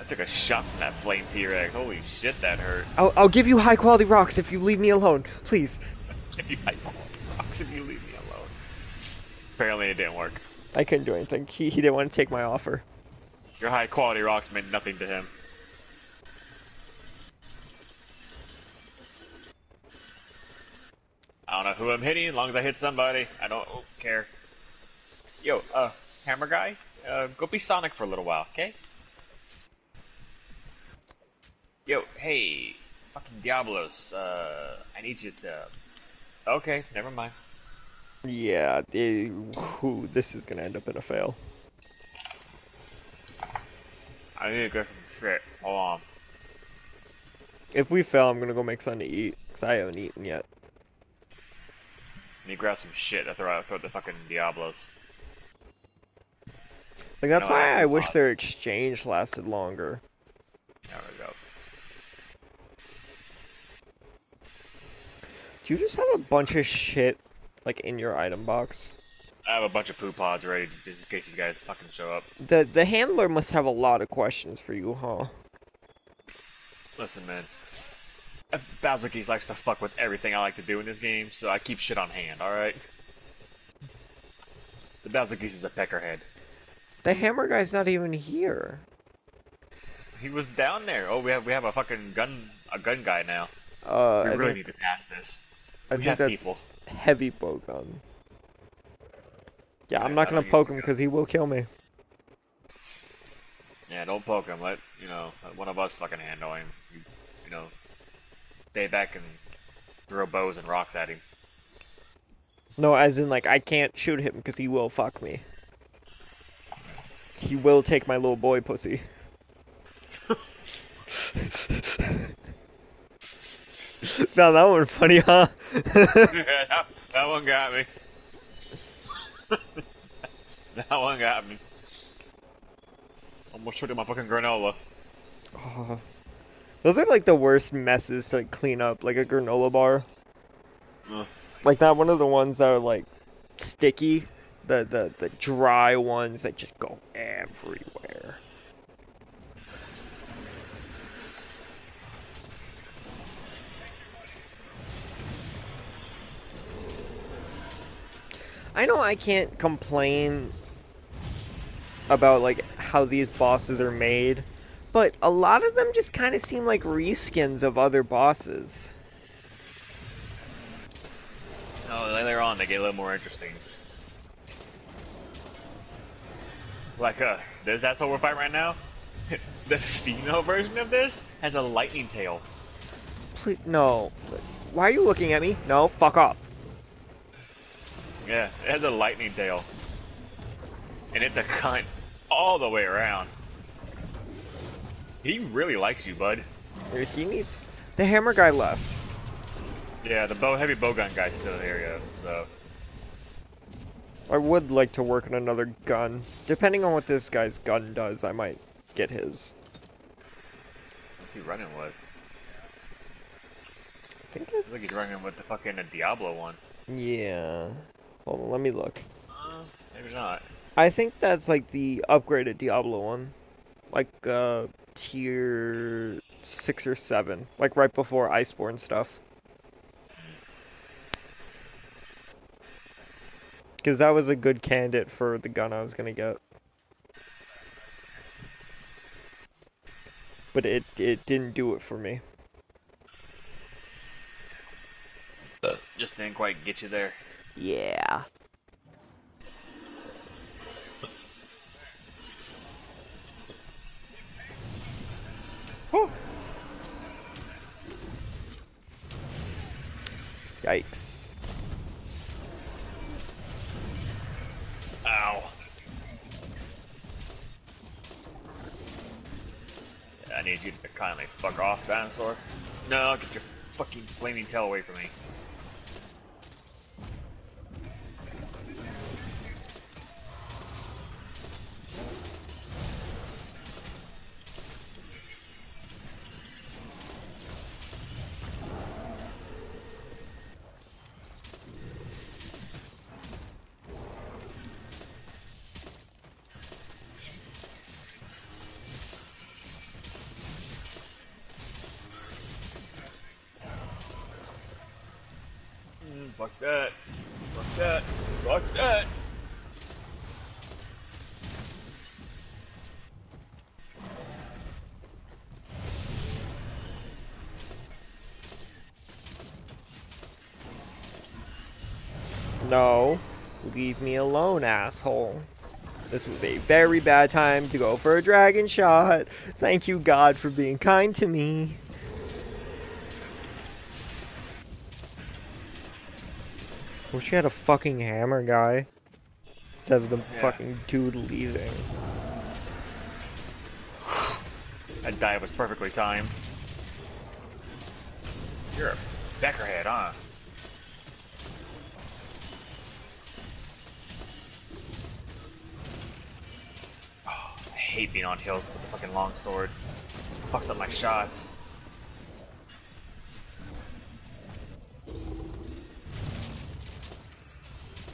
I took a shot from that flame T-Rex. Holy shit, that hurt. I'll, I'll give you high quality rocks if you leave me alone. Please. If you like rocks, if you leave me alone. Apparently, it didn't work. I couldn't do anything. He, he didn't want to take my offer. Your high quality rocks meant nothing to him. I don't know who I'm hitting, as long as I hit somebody. I don't care. Yo, uh, hammer guy, uh, go be Sonic for a little while, okay? Yo, hey, fucking Diablos, uh, I need you to. Okay, never mind. Yeah, whew, this is gonna end up in a fail. I need to get some shit. Hold on. If we fail, I'm gonna go make something to eat, because I haven't eaten yet. Need to grab some shit I throw out throw the fucking Diablos. Like, that's No, why I I wish their exchange lasted longer. There we go. Do you just have a bunch of shit, like, in your item box? I have a bunch of poo pods ready just in case these guys fucking show up. The the handler must have a lot of questions for you, huh? Listen, man. Uh, Bazelgeuse likes to fuck with everything I like to do in this game, so I keep shit on hand, alright? The Bazelgeuse is a peckerhead. The hammer guy's not even here. He was down there. Oh, we have we have a fucking gun a gun guy now. Uh, We I really need to pass this. I think that's heavy bow gun. Yeah, I'm not gonna poke him because he will kill me. Yeah, don't poke him. Let you know let one of us fucking handle him. You, you know, stay back and throw bows and rocks at him. No, as in like I can't shoot him because he will fuck me. He will take my little boy pussy. Found that one funny, huh? that, that one got me. that one got me. Almost showed my fucking granola. Oh. Those are like the worst messes to like, clean up, like a granola bar. Like not one of the ones that are like sticky, the the the dry ones that just go everywhere. I know I can't complain about like how these bosses are made, but a lot of them just kind of seem like reskins of other bosses. Oh, later on they get a little more interesting. Like, uh, this asshole we're fighting right now, the female version of this has a lightning tail. Please, no. Why are you looking at me? No, fuck off. Yeah, it has a lightning tail. And it's a cunt all the way around. He really likes you, bud. He needs. The hammer guy left. Yeah, the bow heavy bowgun guy's still here, yeah, so. I would like to work on another gun. Depending on what this guy's gun does, I might get his. What's he running with? I think I think it's... he's running with the fucking Diablo one. Yeah. Hold on, let me look. Uh, maybe not. I think that's like the upgraded Diablo one. Like, uh, tier 6 or 7. Like right before Iceborne stuff. Because that was a good candidate for the gun I was gonna get. But it, it didn't do it for me. Just didn't quite get you there. Yeah. Yikes. Ow. I need you to kindly fuck off, dinosaur. No, get your fucking flaming tail away from me. Fuck that. Fuck that. Fuck that. No. Leave me alone, asshole. This was a very bad time to go for a dragon shot. Thank you, God, for being kind to me. Wish you had a fucking hammer guy. Instead of the Yeah. fucking dude leaving. That dive was perfectly timed. You're a beckerhead, huh? Oh, I hate being on hills with the fucking long sword. Fucks up my shots.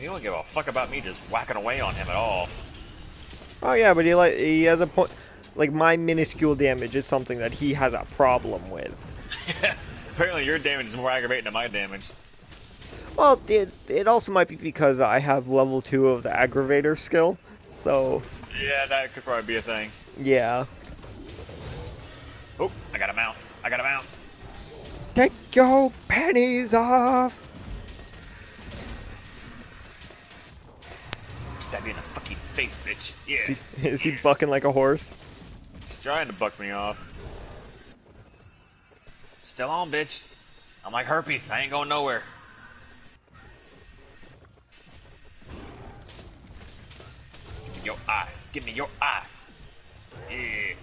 You don't give a fuck about me just whacking away on him at all. Oh yeah, but he like he has a point. Like my minuscule damage is something that he has a problem with. Apparently your damage is more aggravating than my damage. Well, it it also might be because I have level two of the aggravator skill. So Yeah, that could probably be a thing. yeah, Oh, I got a mount. I got a mount. take your pennies off. Stab you in the fucking face, bitch. Yeah. Is he, is he bucking like a horse? He's trying to buck me off. Still on, bitch. I'm like herpes. I ain't going nowhere. Give me your eye. Give me your eye. Yeah.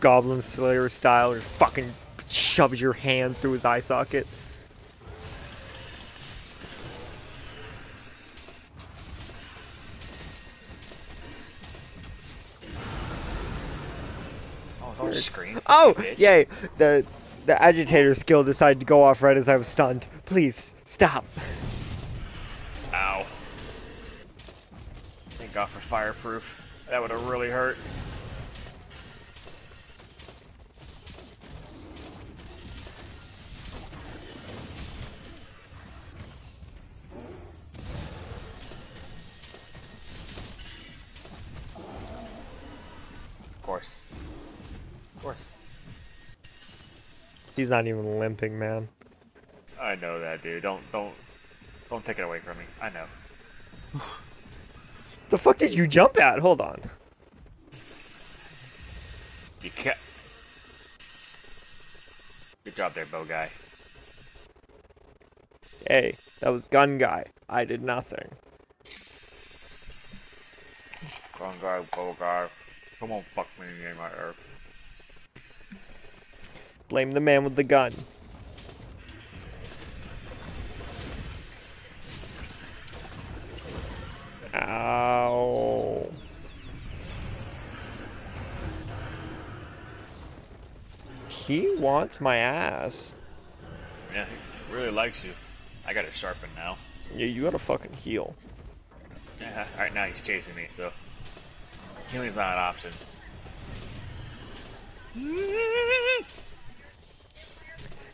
Goblin Slayer style, or fucking shoves your hand through his eye socket. Don't scream. Oh, yay! The the agitator skill decided to go off right as I was stunned. Please stop. Ow. Thank God for fireproof. That would have really hurt. Of course. Of course. He's not even limping, man. I know that, dude. Don't, don't, don't take it away from me. I know. The fuck did you jump at? Hold on. You can't. Good job there, bow guy. Hey, that was gun guy. I did nothing. Gun guy, bow guy. Come on, fuck me in my earth. Blame the man with the gun. Ow. He wants my ass. Yeah, he really likes you. I got it sharpened now. Yeah, you gotta fucking heal. Yeah, right now he's chasing me, so healing's not an option.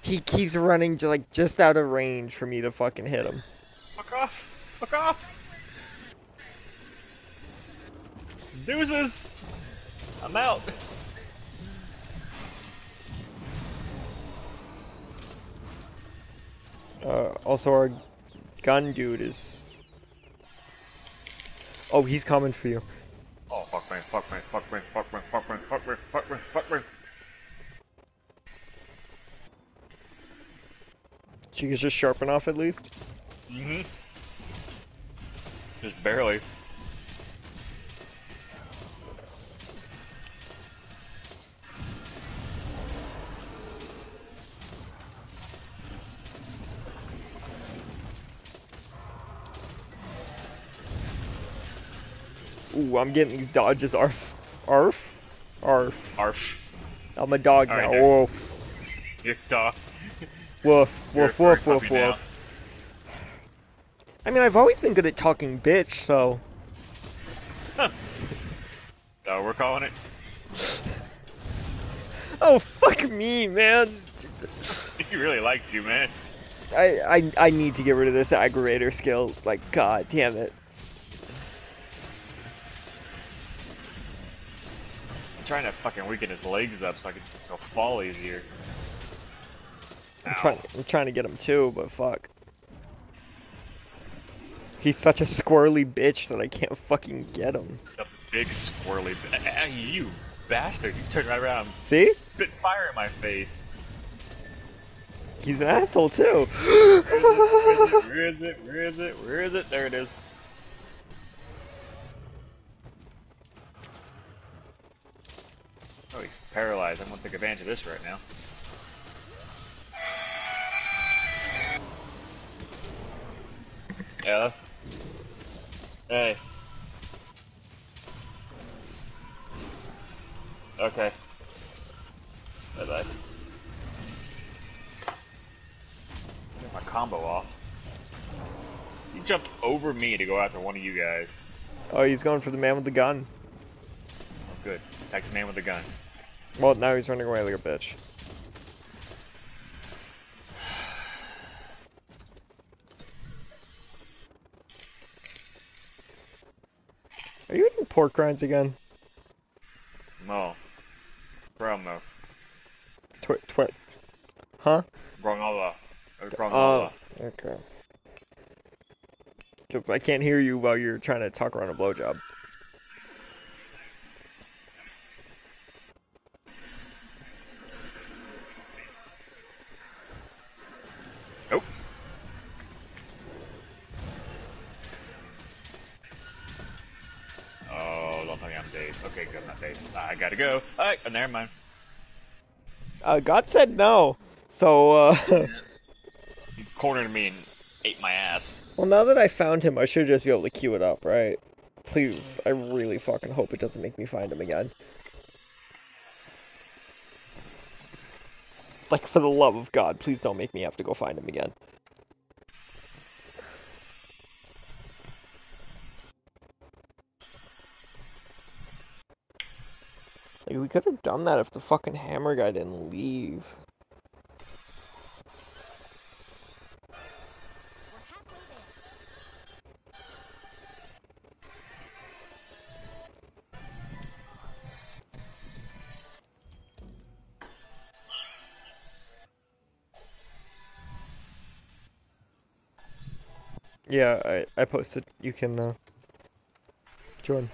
He keeps running to like just out of range for me to fucking hit him. Fuck off! Fuck off! Deuces! I'm out. Uh, also, our gun dude is. Oh, he's coming for you. Oh fuck me! Fuck me! Fuck me! Fuck me! Fuck me! Fuck me! Fuck me! Fuck me! She can just sharpen off at least. Mm-hmm. Just barely. Ooh, I'm getting these dodges. Arf, arf, arf. Arf. I'm a dog All now. right, Woof, You're dog. Woof, You're a woof, furry woof, woof, puppy now. woof. I mean, I've always been good at talking bitch, so. Oh, we're calling it. Oh, fuck me, man. He really liked you, man. I, I, I need to get rid of this aggravator skill. Like, god damn it. I'm trying to fucking weaken his legs up so I can go fall easier. I'm trying, I'm trying to get him too, but fuck. He's such a squirrely bitch that I can't fucking get him. It's a big squirrely. b- Ah, you bastard! You turned right around. See? Spit fire in my face. He's an asshole too. Where is it? Where is it? Where is it? There it is. Oh, he's paralyzed. I'm gonna take advantage of this right now. Yeah. Hey. Okay. Bye bye. Get my combo off. He jumped over me to go after one of you guys. oh, he's going for the man with the gun. Oh, good. Attack the man with the gun. Well, now he's running away like a bitch. Are you eating pork rinds again? No. Promo. Twit, twit. Huh? Brongola. Or Oh, okay. Because I can't hear you while you're trying to talk around a blowjob. Okay, good, I'm not dazed. I gotta go. Alright, oh, never mind. Uh, God said no. So, uh, You cornered me and ate my ass. well, now that I found him, I should just be able to queue it up, right? Please, I really fucking hope it doesn't make me find him again. Like, for the love of God, please don't make me have to go find him again. Like, we could have done that if the fucking hammer guy didn't leave. Yeah, I, I posted. You can, uh, join.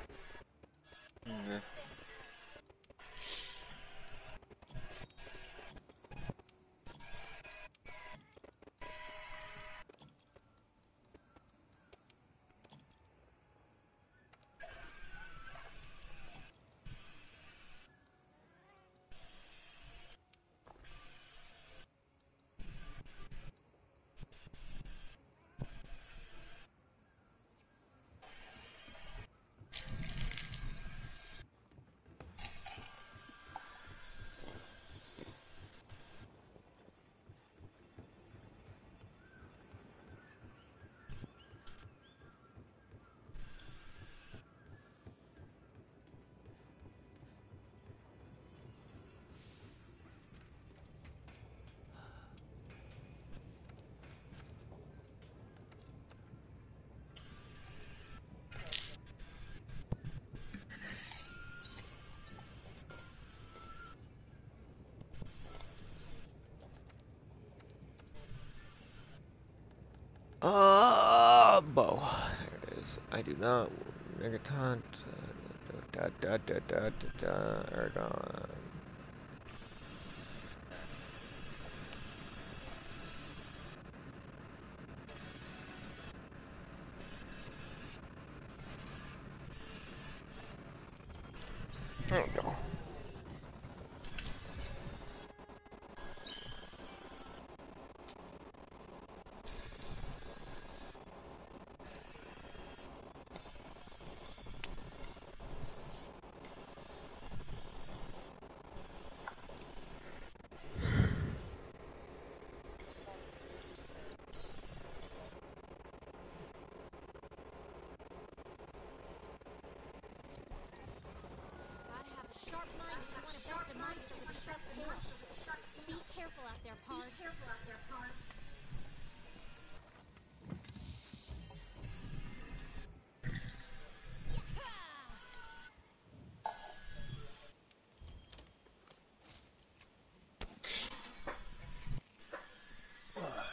Uh, bow. There it is. I do not. Megaton. Da da da da da da. Ergon. There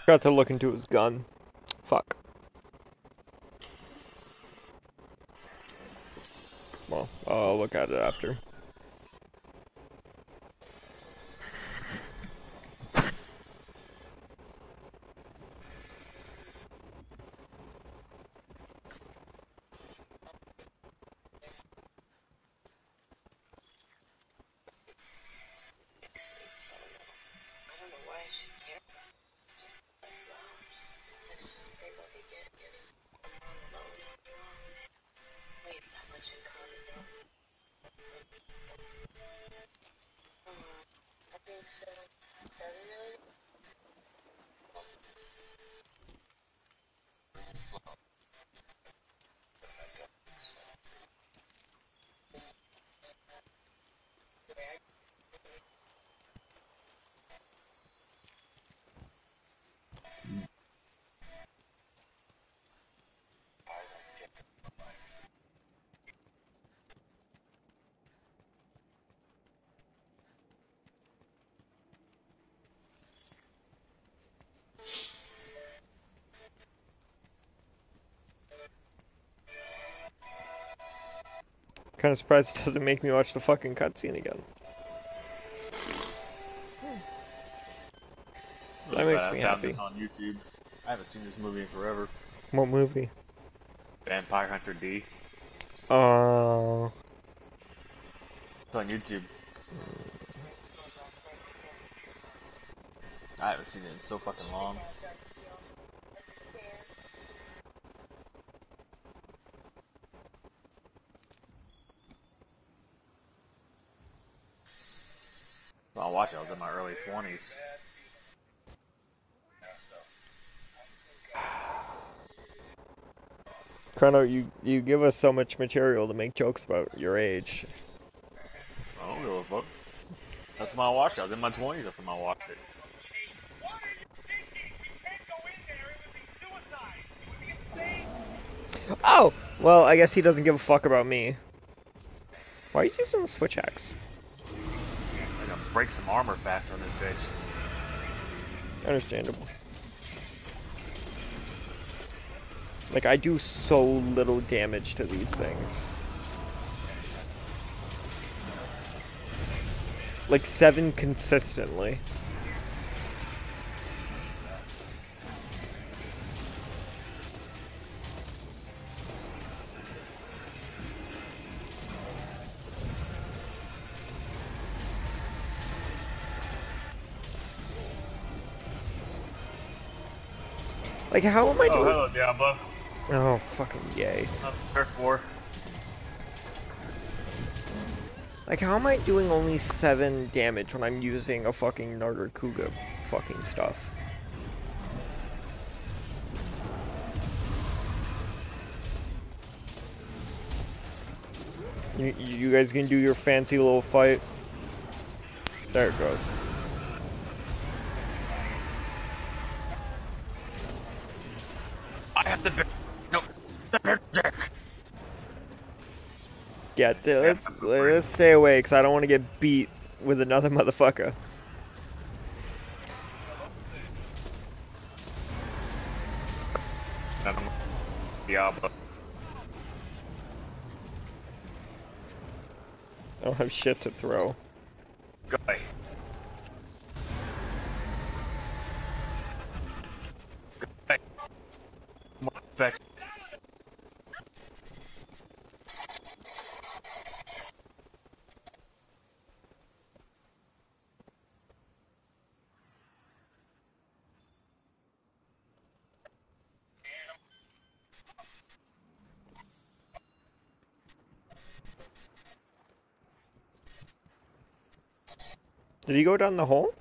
forgot to look into his gun. Fuck. Well, I'll look at it after. Kind of surprised it doesn't make me watch the fucking cutscene again. That makes me happy. This on YouTube. I haven't seen this movie in forever. What movie? Vampire Hunter D. Uh, It's on YouTube. I haven't seen it in so fucking long. When I watched it, I was in my early 20s. Chrono, you you give us so much material to make jokes about your age. I don't give a fuck. That's when I watched it. I was in my 20s. That's when I watched it. Oh, well, I guess he doesn't give a fuck about me. Why are you using the switch axe? Break some armor faster on this bitch. Understandable. Like, I do so little damage to these things. Like, seven consistently. Like, how am I Oh, doing? hello, Diablo. Oh, fucking yay. Turf 4. Like, how am I doing only 7 damage when I'm using a fucking Nargacuga fucking stuff? You, you guys can do your fancy little fight? There it goes. I have the bear. No, the bear deck. Yeah, let's let's stay away because I don't want to get beat with another motherfucker. Diablo. I don't have shit to throw. Guy. Guy. Come on, fetch. Did he go down the hole?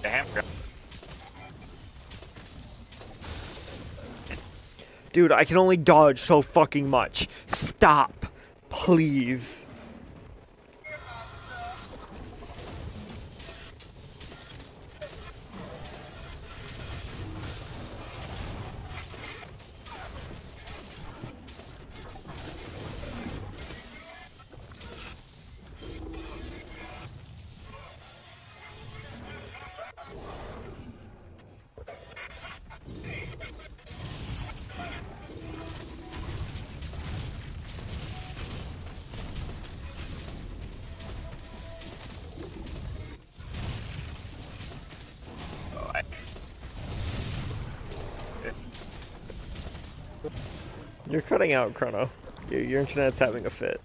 The hammer. Dude, I can only dodge so fucking much. Stop. Please. Out, Chrono. Your, your internet's having a fit.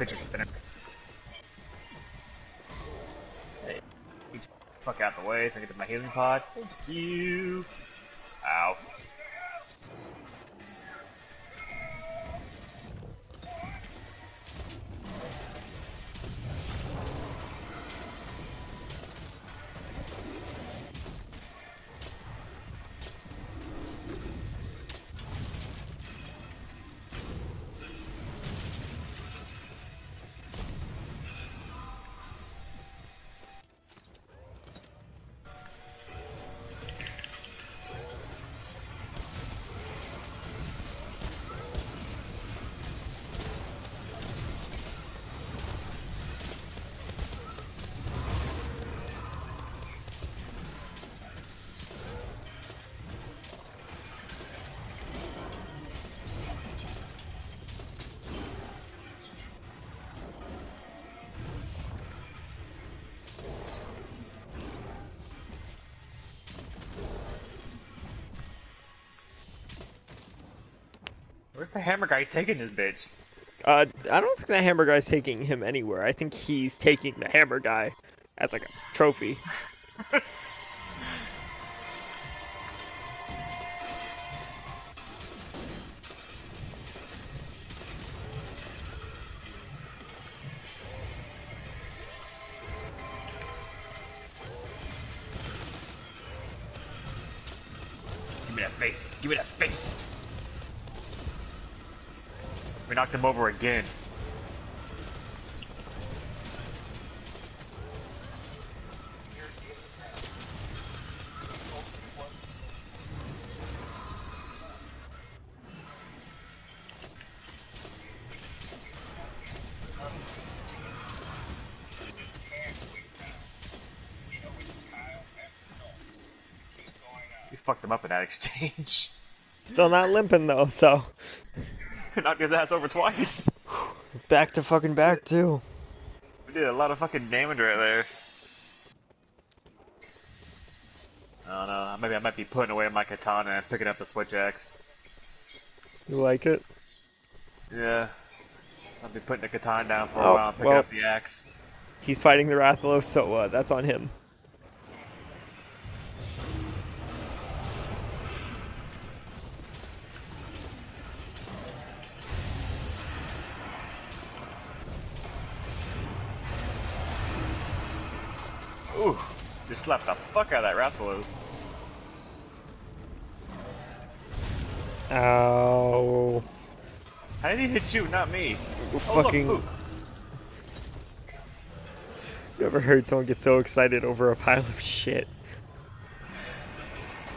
A fidget spinner. Hey, fuck out the way so I get to my healing pod. Thank you. The hammer guy taking this bitch? Uh, I don't think the hammer guy's taking him anywhere. I think he's taking the hammer guy as like a trophy. over again. Fucked him up in that exchange. Still not limping though, so knocked his ass over twice. back to fucking back too. We did a lot of fucking damage right there. I don't know. Maybe I might be putting away my katana and picking up the switch axe. You like it? Yeah. I'll be putting the katana down for a Oh, while and picking well. up the axe. He's fighting the Rathalos, so uh, that's on him. Just slapped the fuck out of that Rathalos. Ow. How did he hit you, not me? Oh, look, Fucking. poop. You ever heard someone get so excited over a pile of shit?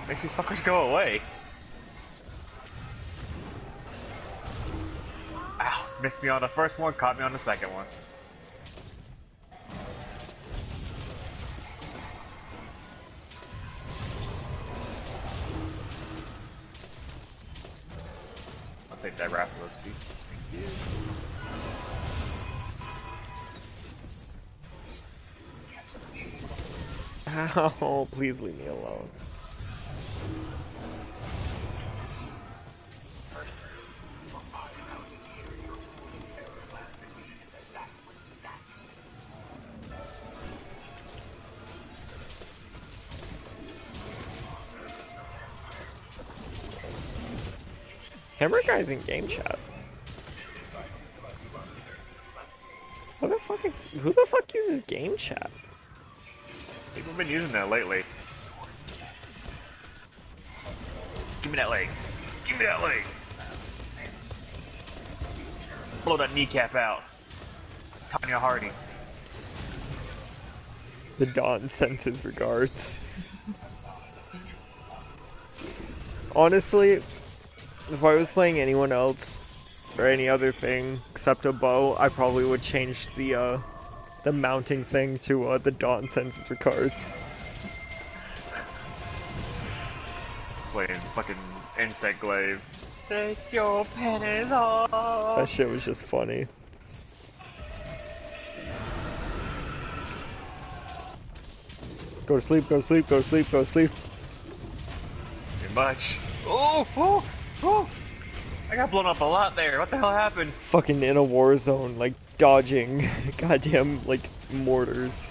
Makes these fuckers go away. Ow, missed me on the first one, caught me on the second one. Take that Rathalos piece. Thank you. Ow, please leave me alone. Hammer guy's in game chat. What the fuck is who the fuck uses game chat? People have been using that lately. Give me that leg. Give me that leg. blow that kneecap out. Tonya Harding. The Don sends his regards. Honestly, if I was playing anyone else or any other thing except a bow, I probably would change the uh, the mounting thing to uh, the Don sends his regards. Playing fucking Insect Glaive. Take your pennies off. That shit was just funny. Go to sleep, go to sleep, go to sleep, go to sleep. Too much. Oh, oh, oh! I got blown up a lot there. What the hell happened? Fucking in a war zone, like dodging goddamn like mortars.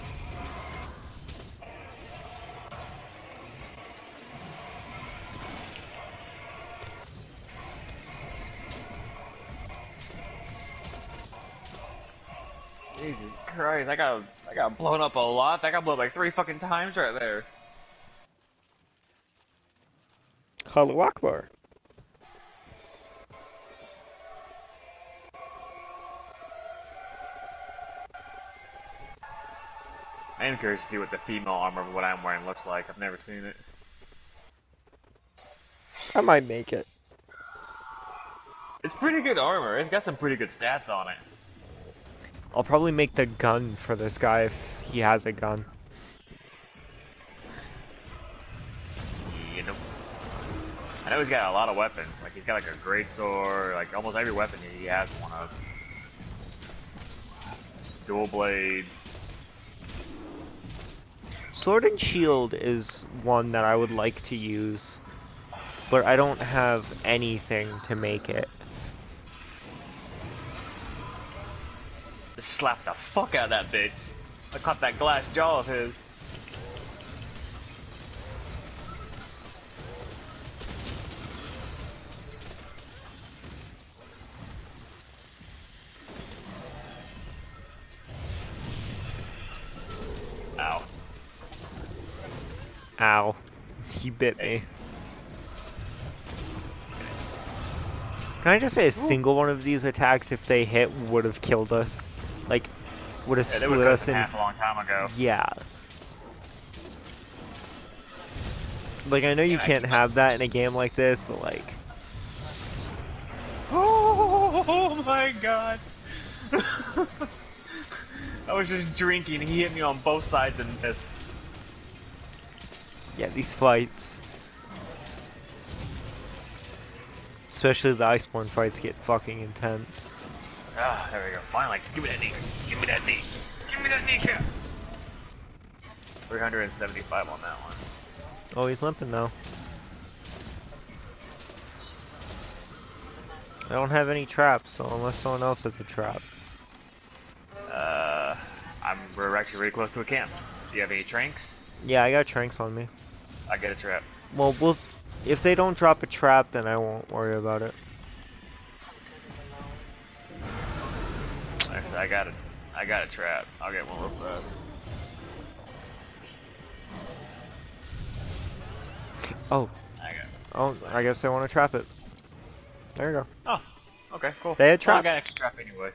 Jesus Christ! I got I got blown up a lot. I got blown up like three fucking times right there. Halu Akbar. I am curious to see what the female armor of what I'm wearing looks like. I've never seen it. I might make it. It's pretty good armor. It's got some pretty good stats on it. I'll probably make the gun for this guy if he has a gun. You know. I know he's got a lot of weapons. Like he's got like a great sword. Like almost every weapon he has one of. Dual blades. Sword and Shield is one that I would like to use, but I don't have anything to make it. Just slap the fuck out of that bitch. I caught that glass jaw of his. He bit me. Can I just say a single one of these attacks, if they hit, would have killed us? Like, would have Yeah, split us in. half a long time ago. Yeah. Like, I know you Yeah, can't have that in a game like this, but like, Oh my god. I was just drinking, he hit me on both sides and missed. Yeah, these fights. Especially the Iceborne fights get fucking intense. Ah, there we go. Finally, give me that knee. Give me that knee. Give me that kneecap. 375 on that one. Oh, he's limping now. I don't have any traps, so unless someone else has a trap. Uh, I'm, we're actually really close to a camp. Do you have any tranks? Yeah, I got tranks on me. I get a trap. Well, we'll if they don't drop a trap, then I won't worry about it. Actually, I got it. I got a trap. I'll get one real fast. Oh, I got. oh, I guess they want to trap it. There you go. Oh, okay, cool. They had Well, I got an extra trap anyway.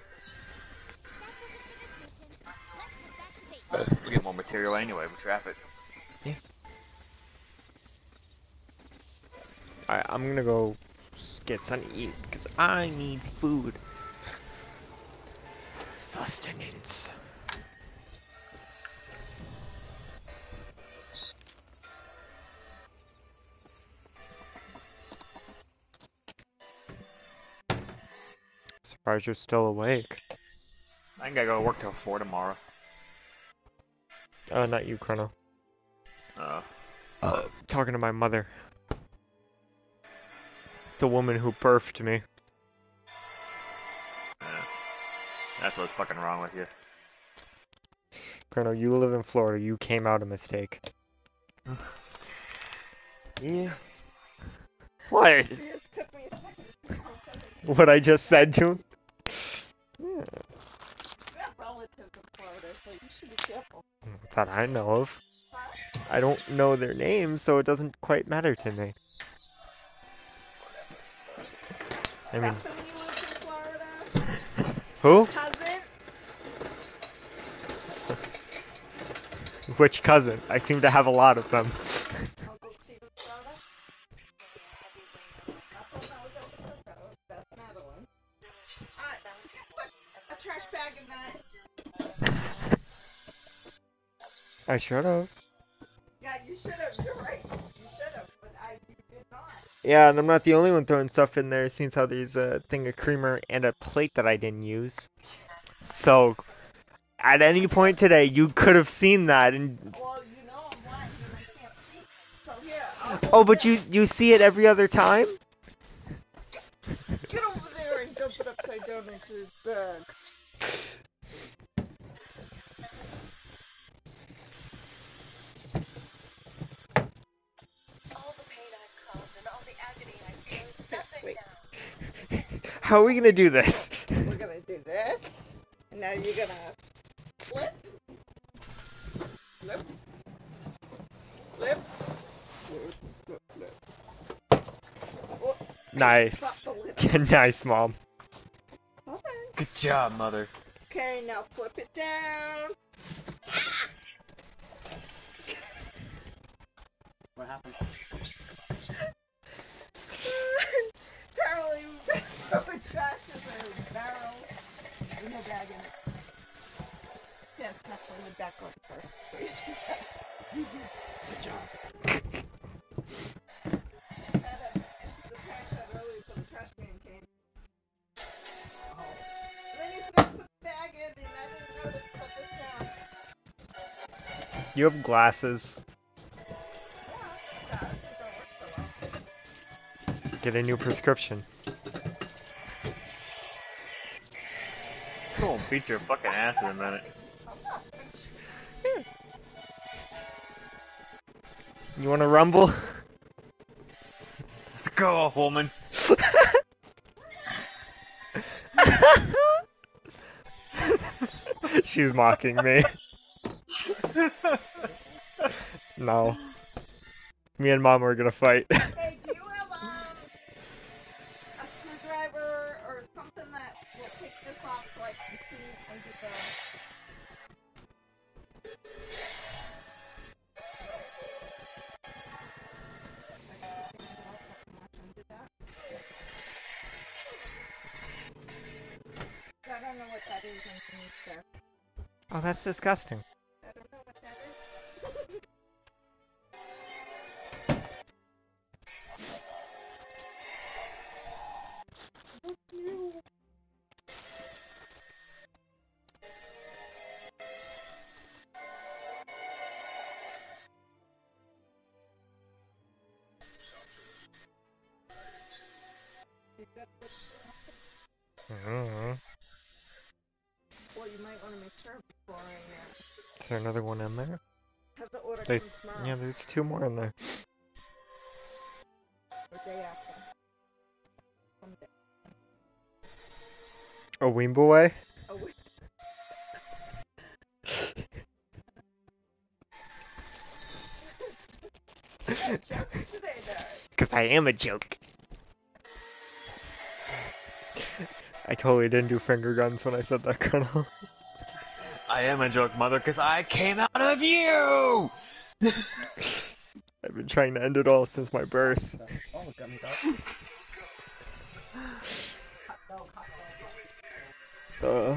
That doesn't do this mission. Let's get back to basics. We get more material anyway. We trap it. Alright, I'm gonna go get something to eat because I need food. Sustenance. Surprised you're still awake. I ain't gotta go to work till four tomorrow. Uh, not you, Chrono. Uh, Uh, talking to my mother. The woman who perfed me. yeah. That's what's fucking wrong with you. Colonel, you live in Florida. You came out a mistake. Yeah. What? It took me a second. What I just said to him? Yeah, We have relatives in Florida, so you should be careful. that I know of. I don't know their names, so it doesn't quite matter to me. I mean, Bethany lives in Florida. Who? Cousin? Which cousin? I seem to have a lot of them. Uncle Steven's brother? I thought that was Uncle Coco. That's Madeline. Alright, put a trash bag in that. I should have. Yeah, you should have. You're right. Yeah, and I'm not the only one throwing stuff in there. Seems how there's a thing of creamer and a plate that I didn't use. So, at any point today, you could have seen that. And Well, you know I'm blind and I can't see. So here, oh, but you you see it every other time. Get over there and dump it upside down into his bag. How are we gonna do this? We're gonna do this, and now you're gonna flip, flip, flip, flip, flip, flip. Nice, drop the lid. nice, mom. Okay. Good job, mother. Okay, now flip it down. What happened? Apparently, we put trash in the barrel Yeah, snap the lid back first. Good job. The the you the have glasses. Get a new prescription. Let's go and beat your fucking ass in a minute. You want to rumble? Let's go, woman. She's mocking me. No. Me and mom are gonna fight. that's disgusting. There's two more in there. A Weemble way? Oh, wait. Joking today, though. Cause I am a joke. I totally didn't do finger guns when I said that, Colonel. I am a joke, mother, because I came out of you! I've been trying to end it all since my birth. Oh, gummy dog. Hot dog, hot dog. Uh,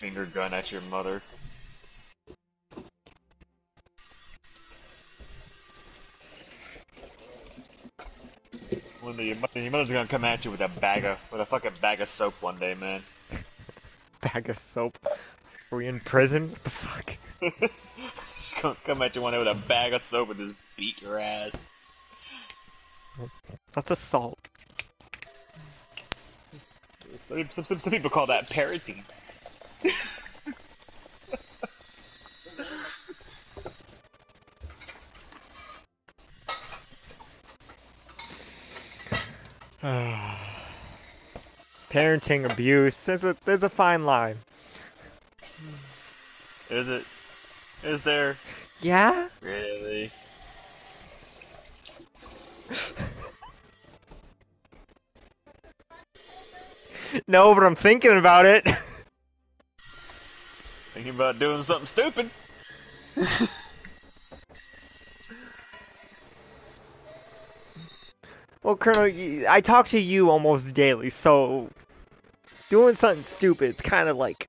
Finger gun at your mother. Your, mother, your mother's gonna come at you with a bag of, with a fucking bag of soap one day, man. bag of soap. Are we in prison? What the fuck? She's gonna come at you one day with a bag of soap and just beat your ass. That's assault. Some, some, some, some people call that parenting. Parenting abuse. There's a there's a fine line. Is it? Is there? Yeah? Really? No, but I'm thinking about it. Thinking about doing something stupid. Colonel, I talk to you almost daily, so doing something stupid is kind of like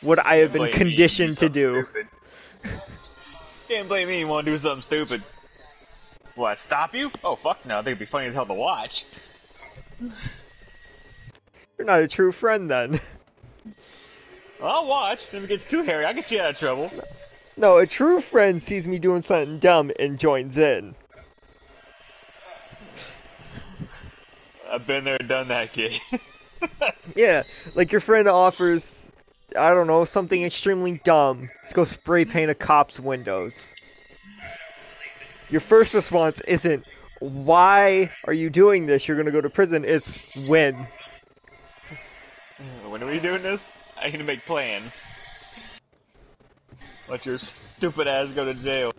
what I have been conditioned to do. Can't blame me. You want to do something stupid? What? Stop you? Oh fuck no! I think it'd be funny as hell to watch. You're not a true friend then. I'll watch. If it gets too hairy, I'll get you out of trouble. No, a true friend sees me doing something dumb and joins in. I've been there, and done that, kid. Yeah, like your friend offers, I don't know, something extremely dumb. Let's go spray paint a cop's windows. Your first response isn't, why are you doing this? You're gonna go to prison. It's when. when are we doing this? I need to make plans. Let your stupid ass go to jail.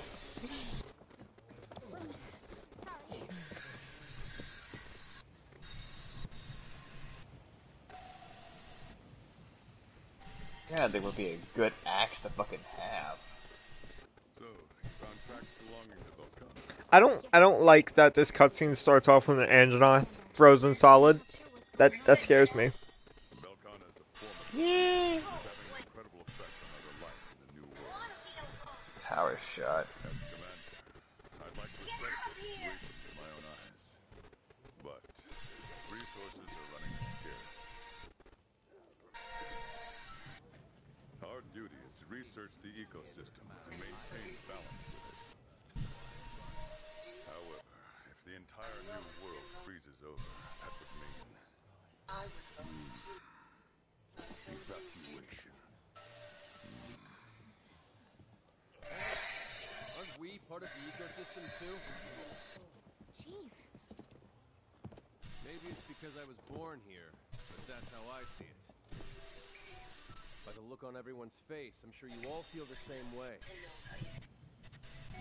God, they would be a good axe to fucking have. So, found tracks belonging to I don't, I don't like that this cutscene starts off with an Anjanath frozen solid. Not sure what's That, that scares me. Velkhana is a form Yeah. is having duty is research the ecosystem and maintain balance with it. However, if the entire new world freezes over, that would mean evacuation. Aren't we part of the ecosystem too? Chief, Maybe it's because I was born here, but that's how I see it. By the look on everyone's face, I'm sure you all feel the same way.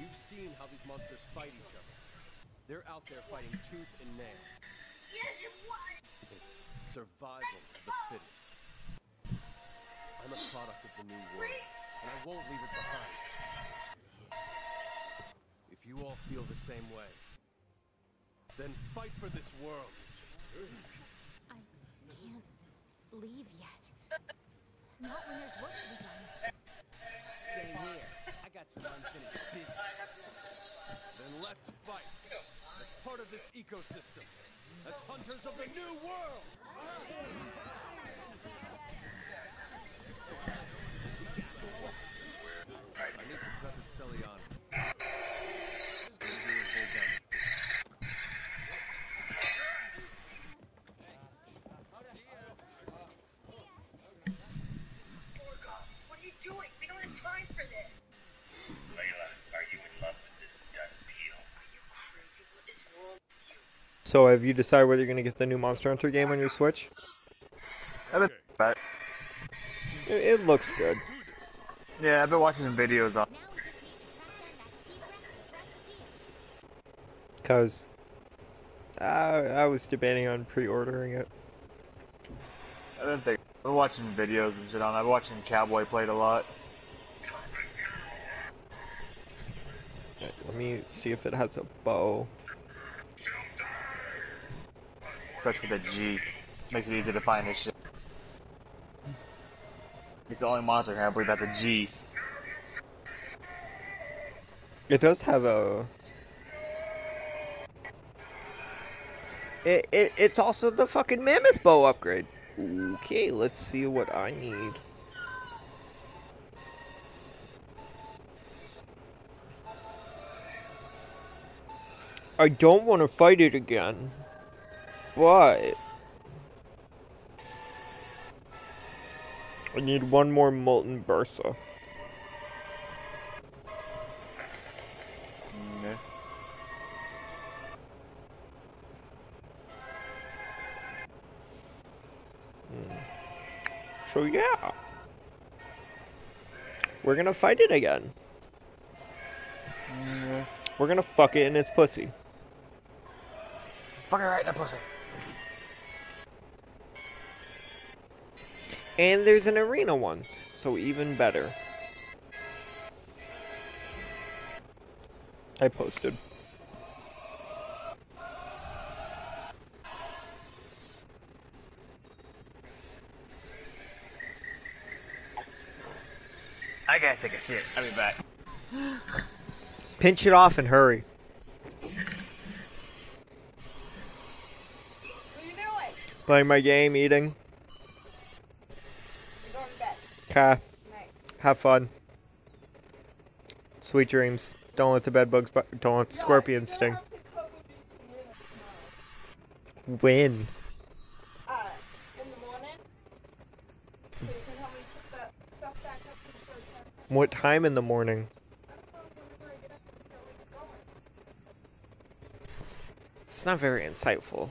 You've seen how these monsters fight each other. They're out there fighting tooth and nail. It's survival of the fittest. I'm a product of the new world, and I won't leave it behind. If you all feel the same way, then fight for this world. I can't leave yet. Not when there's work to be done. Same here. I got some unfinished business. Then let's fight as part of this ecosystem, as hunters of the new world. I need to prep at Seliana. Stay here and hold down the fort. What are you doing? We don't have time for this. Layla, are you in love with this done deal? Are you crazy? What is wrong with you? So, have you decided whether you're gonna get the new Monster Hunter game on your Switch? I've been, but It, it looks good. yeah, I've been watching some videos on. Now we just need to track down that T-Rex and Cause I, I was debating on pre-ordering it. I didn't think. I've been watching videos and shit on. I've been watching Cowboy played a lot. Right, Let me see if it has a bow. Such with a G. Makes it easy to find this shit. He's the only monster here, I believe that's a G. It does have a. It, it it's also the fucking mammoth bow upgrade. Okay, let's see what I need. I don't want to fight it again. But I need one more molten bursa. Okay. Hmm. So yeah. We're gonna fight it again. We're gonna fuck it in its pussy. Fuck it right in the pussy. And there's an arena one, so even better. I posted. I gotta take a shit. I'll be back. Pinch it off and hurry. What are you doing? Playing my game, eating. You're going to bed. Ka. Night. Have fun. Sweet dreams. Don't let the bed bugs. Bu- don't let the scorpions sting. Win. Uh, in the. So you can help me put that stuff back up to the first time. What time in the morning? It's not very insightful.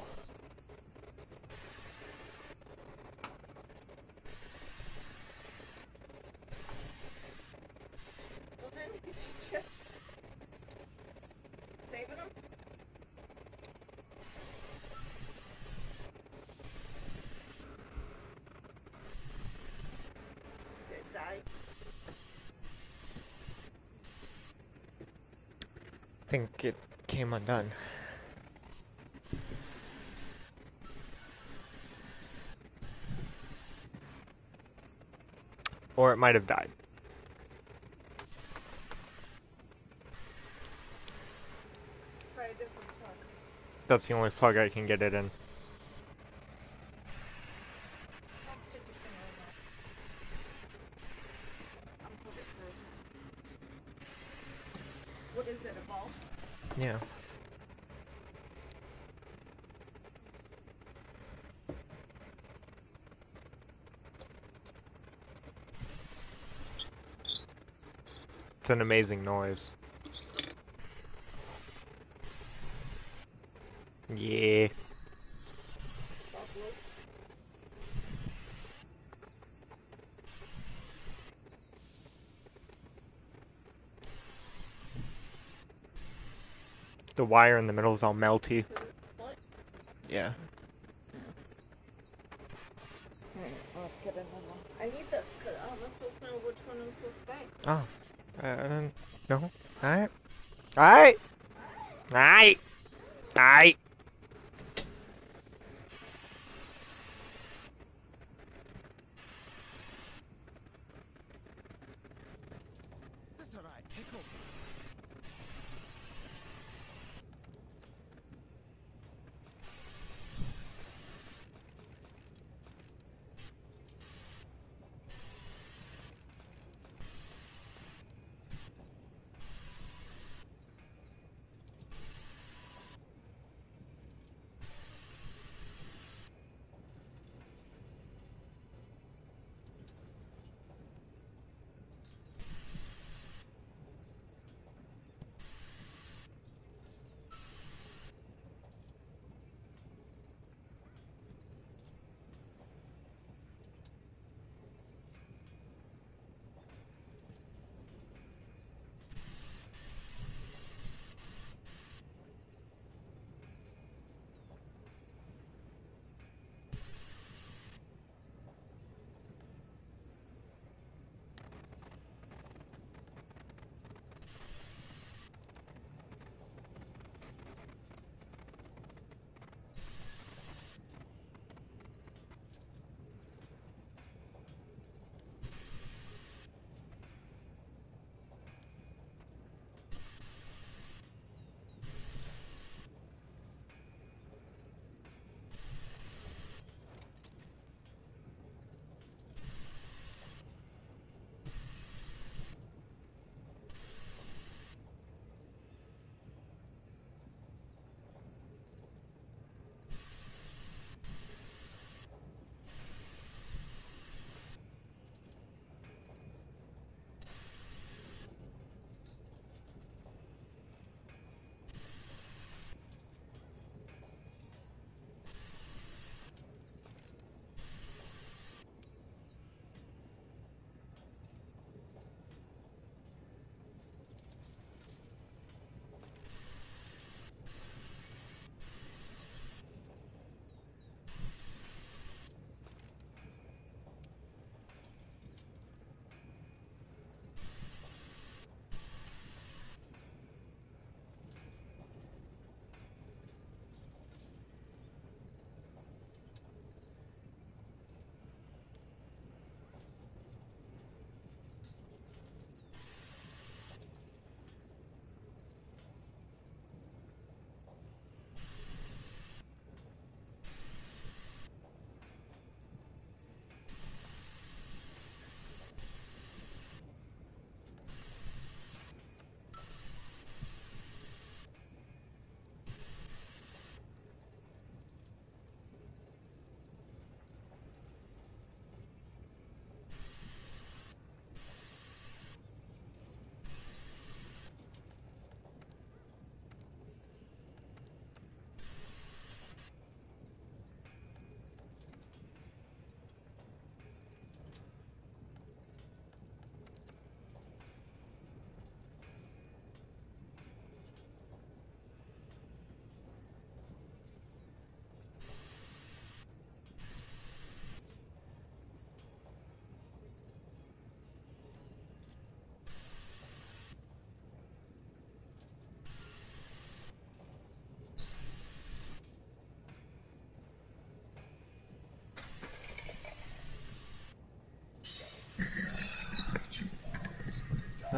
So then you just saving them. They die. I think it undone. Or it might have died. Try a different plug. That's the only plug I can get it in. Don't stick your finger in there. I'll put it first. What is it, a ball? Yeah. It's an amazing noise. Yeah. The wire in the middle is all melty. Is it split? Yeah. Alright, I'll get another one. I need oh, this, cause I'm not supposed to know which one I'm supposed to buy. Oh. Uh, no. Alright. Alright. Alright. Alright.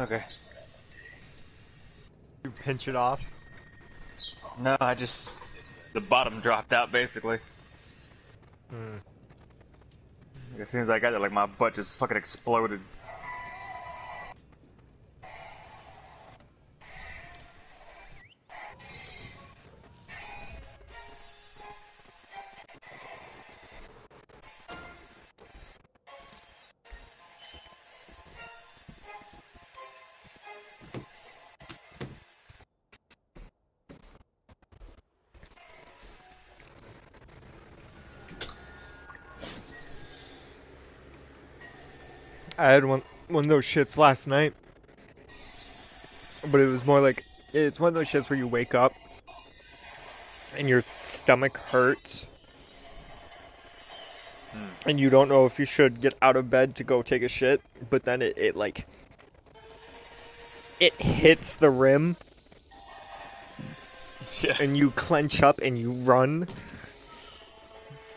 Okay. You pinch it off. No, I just the bottom dropped out basically. Hmm. As soon as I got it, like my butt just fucking exploded. I had one one of those shits last night, but it was more like it's one of those shits where you wake up and your stomach hurts, hmm. and you don't know if you should get out of bed to go take a shit, but then it, it like it hits the rim, Yeah. and you clench up and you run.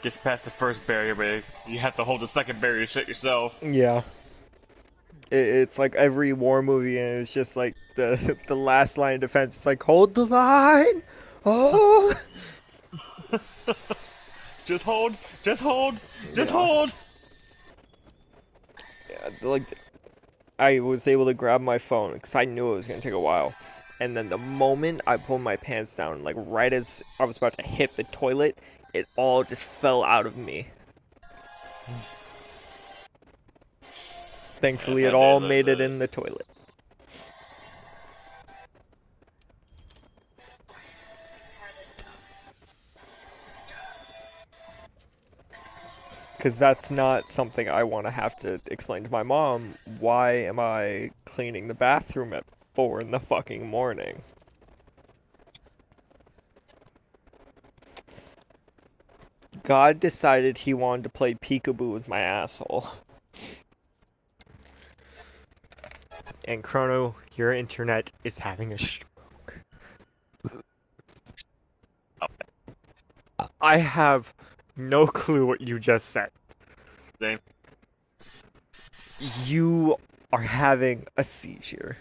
Gets past the first barrier, but you have to hold the second barrier shit yourself. Yeah. It, it's like every war movie, and it's just like the the last line of defense. It's like hold the line. Oh. Just hold, just hold, just Yeah. hold. Yeah, like I was able to grab my phone because I knew it was gonna take a while. And then the moment I pulled my pants down, like right as I was about to hit the toilet, it all just fell out of me. Thankfully, it all made it in the toilet. Because that's not something I want to have to explain to my mom. Why am I cleaning the bathroom at 4 in the fucking morning? God decided he wanted to play peekaboo with my asshole. And Chrono, your internet is having a stroke. Oh. I have no clue what you just said. Same. You are having a seizure.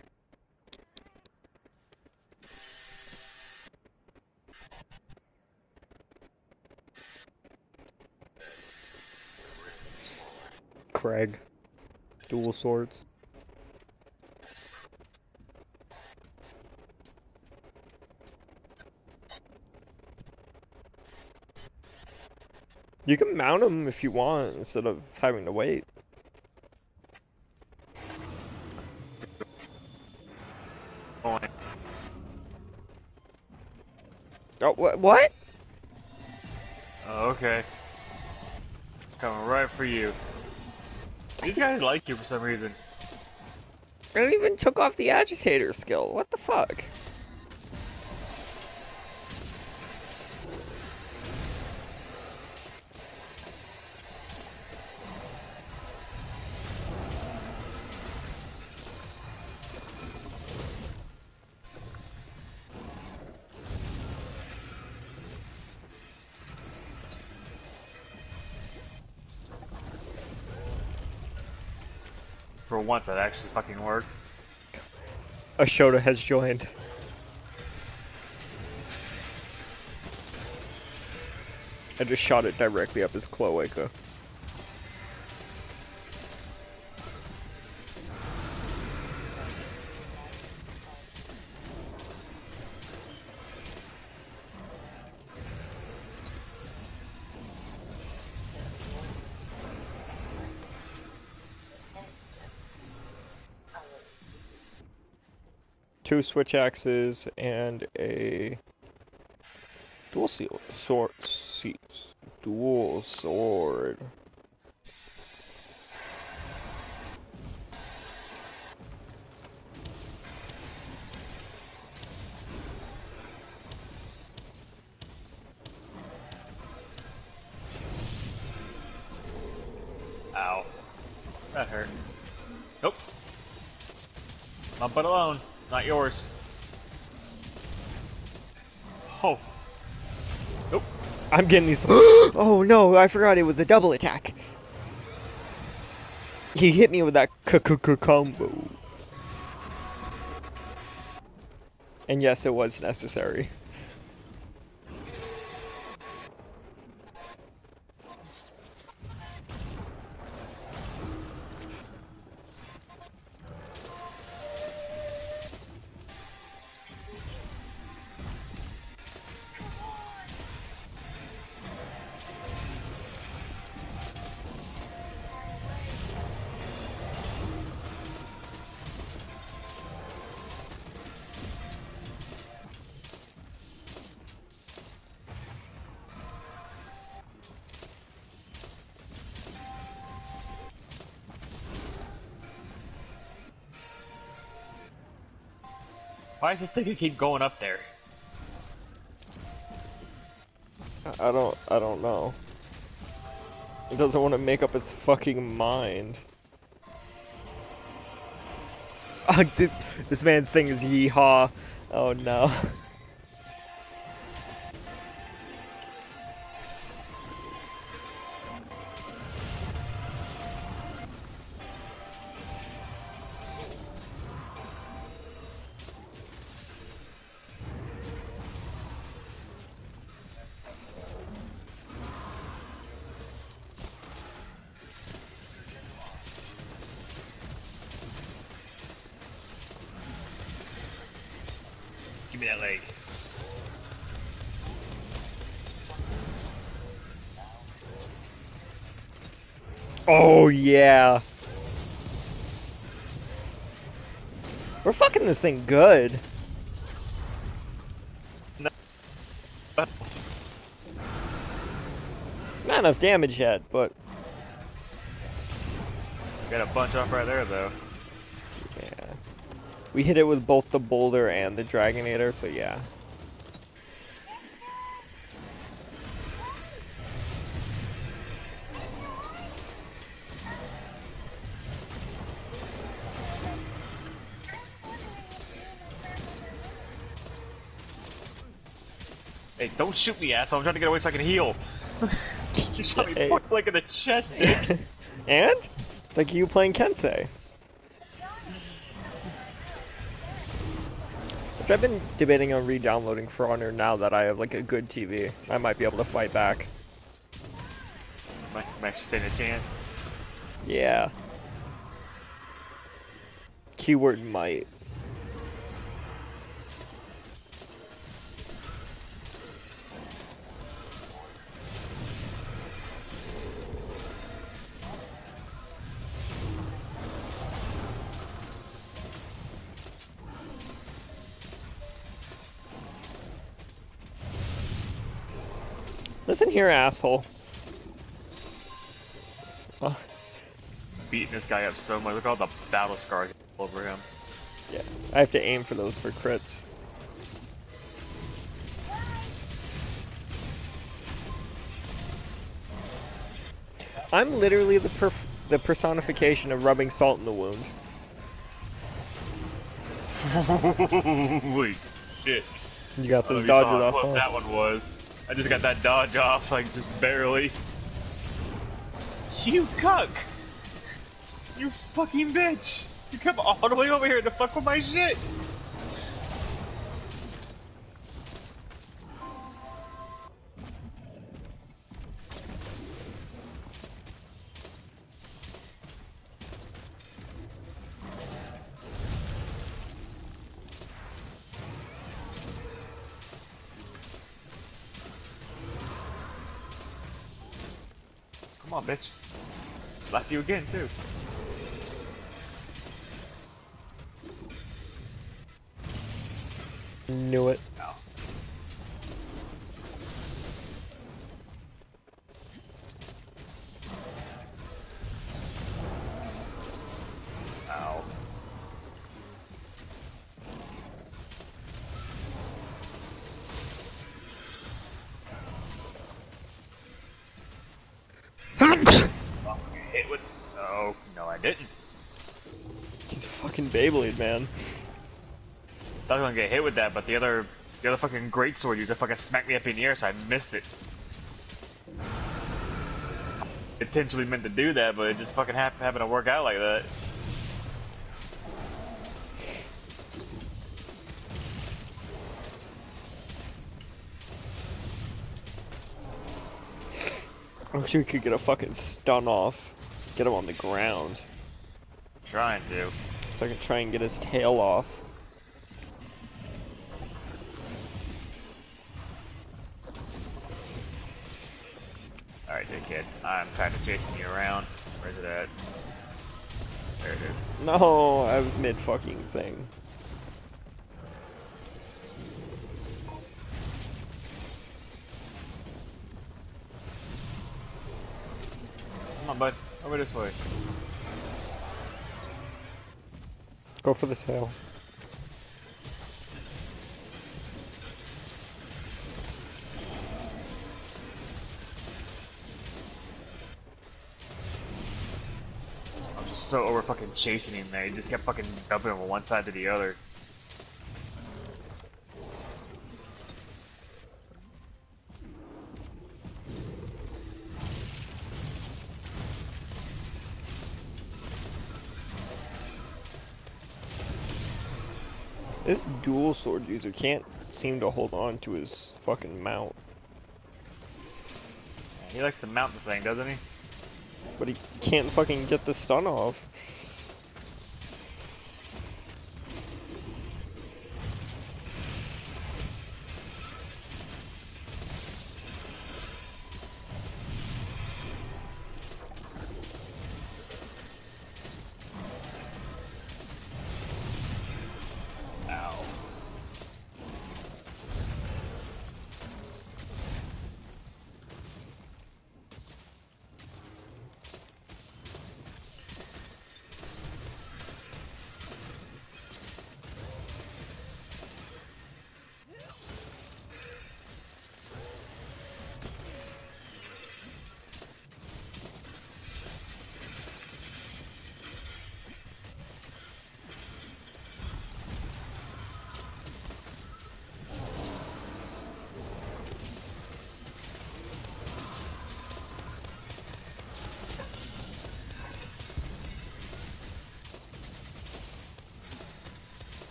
Craig. Dual swords. You can mount them if you want instead of having to wait. Oh, what? What? Oh, okay. Coming right for you. These guys like you for some reason. I even took off the agitator skill. What the fuck? For once, that actually fucking worked. Ashoda has joined. I just shot it directly up his cloaca. Switch axes and a dual sword. Dual sword. not yours. Oh. Nope. I'm getting these. oh no, I forgot it was a double attack. He hit me with that c -c -c combo. And yes, it was necessary. Does this thing keep going up there? I don't I don't know. It doesn't want to make up its fucking mind. This man's thing is yeehaw. Oh no. This thing good. Not enough damage yet, but Got a bunch off right there though. yeah. We hit it with both the boulder and the dragonator, so yeah. Don't shoot me, asshole. I'm trying to get away so I can heal. you shot me Hey. point blank in the chest, dude. and it's like you playing Kensei. Which I've been debating on re-downloading For Honor now that I have like a good TV. I might be able to fight back. might, might stand a chance. Yeah. Keyword might. Here, asshole. Oh, Beating this guy up so much. Look at all the battle scars over him. yeah, I have to aim for those for crits. I'm literally the perf- the personification of rubbing salt in the wound. Holy shit. You got I don't know those if you dodges how off. close huh? that one was. I just got that dodge off, like, just barely. You cuck! You fucking bitch! You come all the way over here to fuck with my shit! You again, too. Knew it. man. I was gonna get hit with that, but the other the other fucking greatsword user fucking smacked me up in the air, so I missed it. Intentionally meant to do that, but it just fucking ha happened to work out like that. I wish we could get a fucking stun off. Get him on the ground. Trying to. So I can try and get his tail off. Alright, dickhead. I'm kind of chasing you around. Where's it at? There it is. No, I was mid fucking thing. Come on, bud. Over this way. Go for the tail. I'm just so over fucking chasing him there. He just kept fucking dumping him from one side to the other. Dual sword user can't seem to hold on to his fucking mount. He likes to mount the thing, doesn't he? But he can't fucking get the stun off.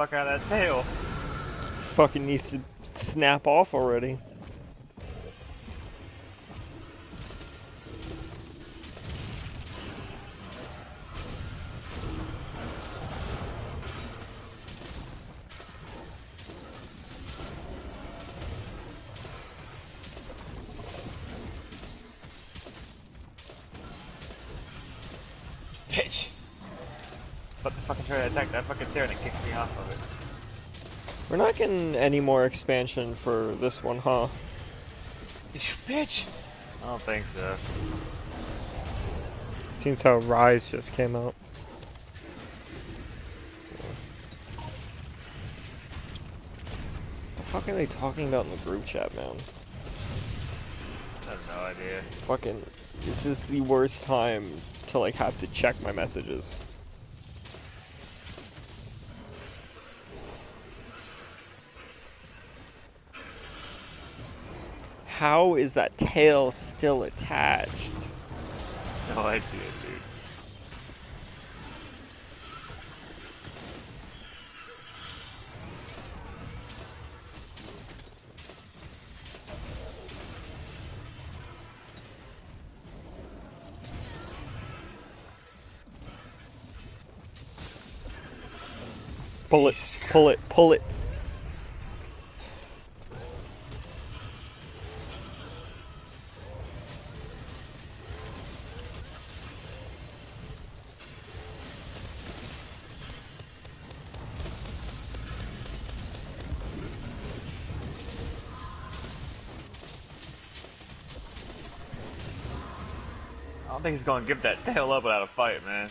Fuck out of that tail. Fucking needs to snap off already. We're not getting any more expansion for this one, huh? You bitch! I don't think so. Seems how Rise just came out. The fuck are they talking about in the group chat, man? I have no idea. Fucking, this is the worst time to like have to check my messages. How is that tail still attached? No idea, dude. Pull it, pull it, pull it. Think he's gonna give that tail up without a fight, man.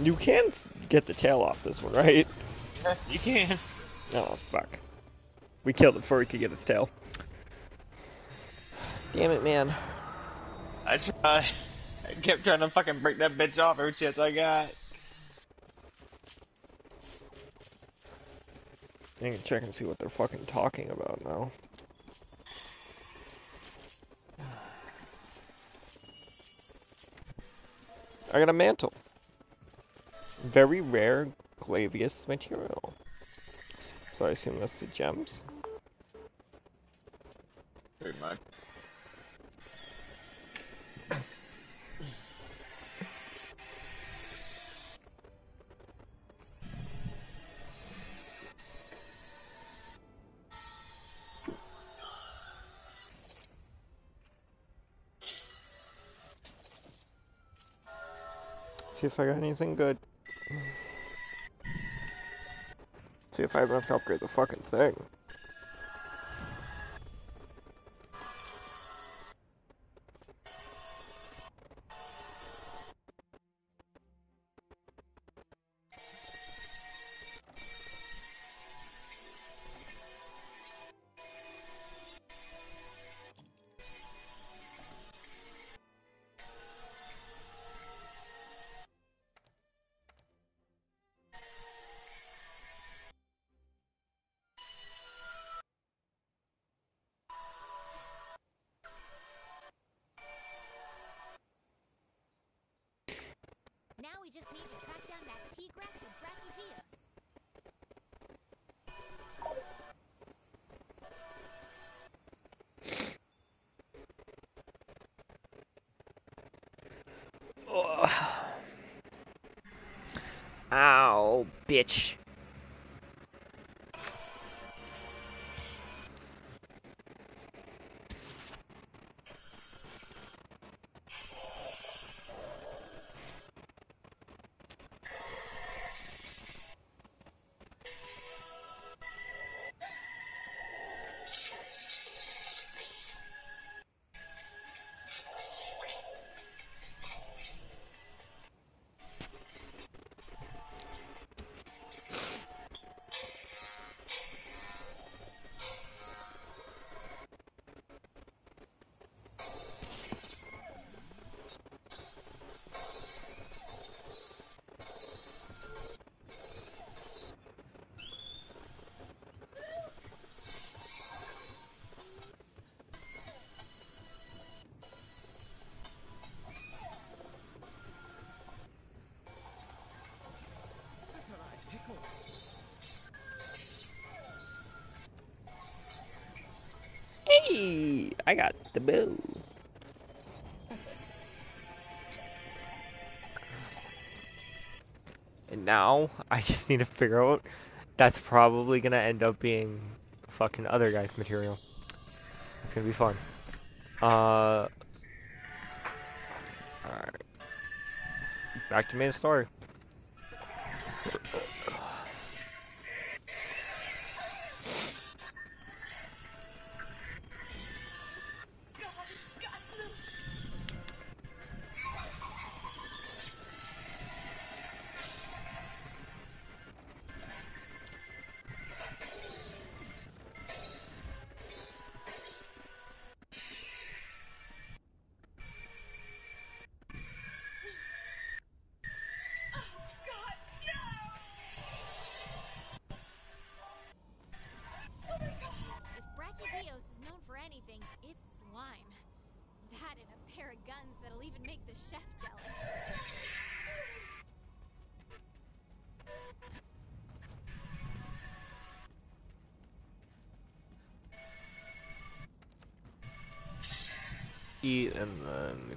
You can get the tail off this one, right? You can. Oh, fuck. We killed it before he could get his tail. Damn it, man. I tried. Kept trying to fucking break that bitch off every chance I got. I can check and see what they're fucking talking about now. I got a mantle. Very rare Glavenus material. So I assume that's the gems. If I got anything good. See if I have enough to upgrade the fucking thing. I got the bow. And now I just need to figure out that's probably gonna end up being fucking other guy's material. It's gonna be fun. Uh Alright. Back to main story.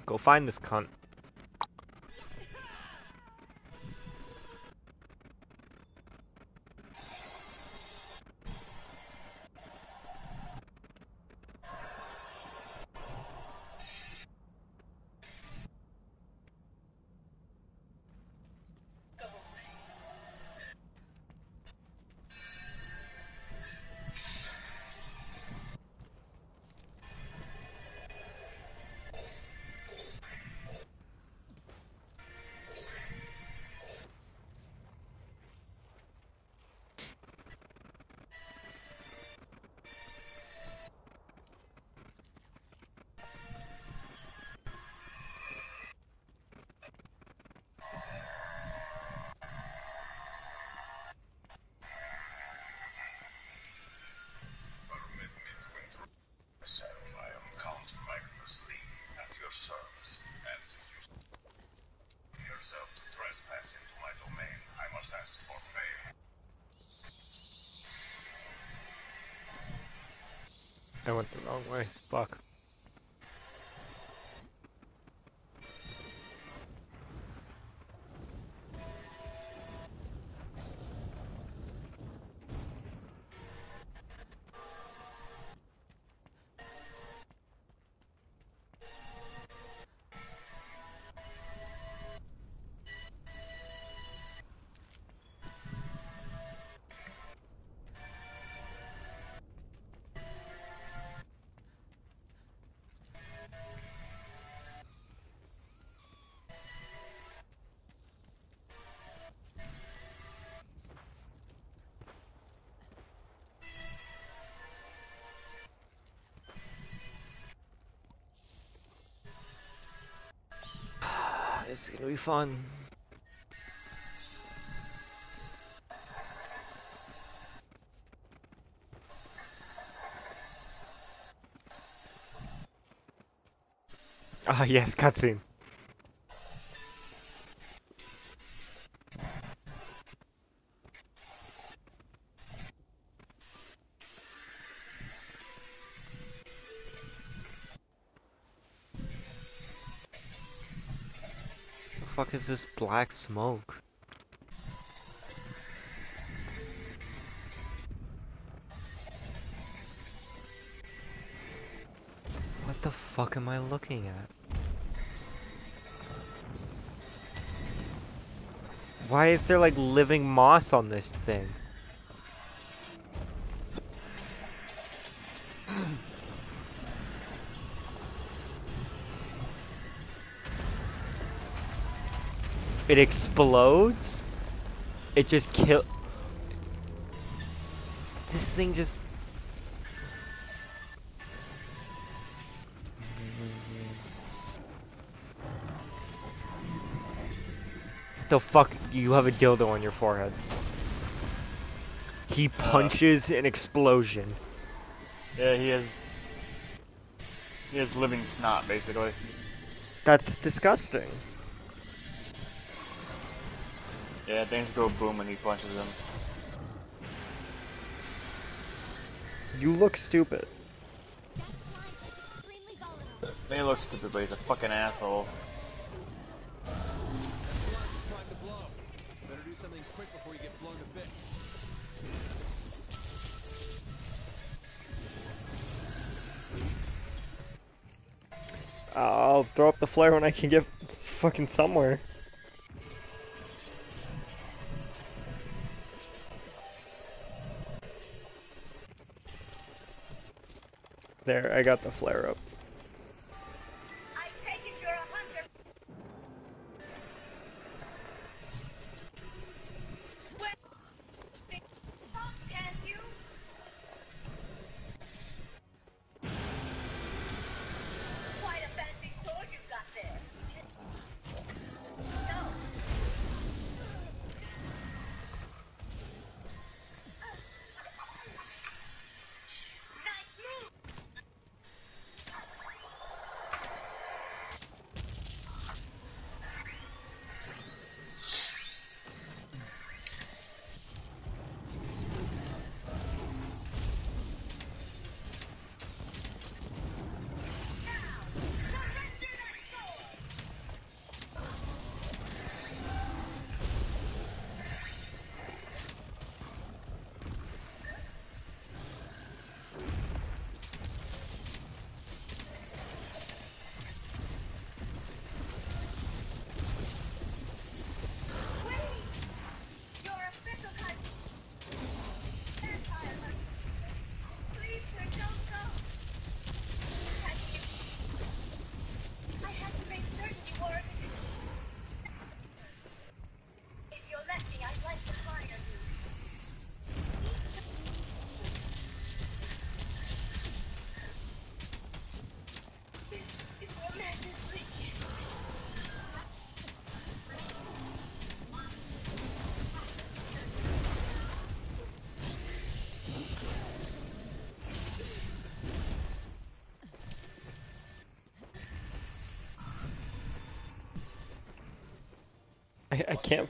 Go find this cunt. Wrong way. Is gonna be fun. Ah, yes, cutscene. Is this black smoke? What the fuck am I looking at? Why is there like living moss on this thing? It explodes? It just kill- This thing just- The fuck? You have a dildo on your forehead. He uh. punches an explosion. Yeah, he has. He has living snot, basically. That's disgusting. Yeah, things go boom when he punches him. You look stupid. That slime is extremely volatile. May look stupid, but he's a fucking asshole. Prime to blow. Better do something quick before you get blown to bits. I'll throw up the flare when I can get fucking somewhere. I got the flare up.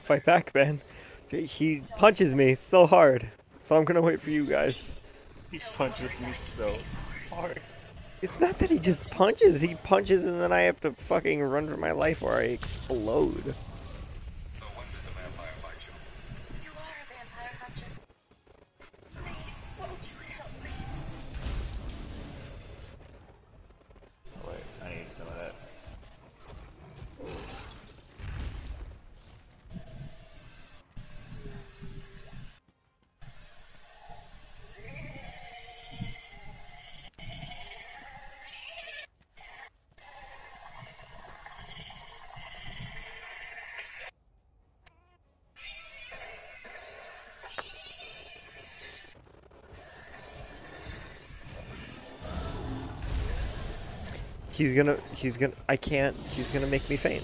my back, man. He punches me so hard. So I'm gonna wait for you guys. He punches me so hard. It's not that he just punches, he punches and then I have to fucking run for my life or I explode. He's gonna, he's gonna, I can't, he's gonna make me faint.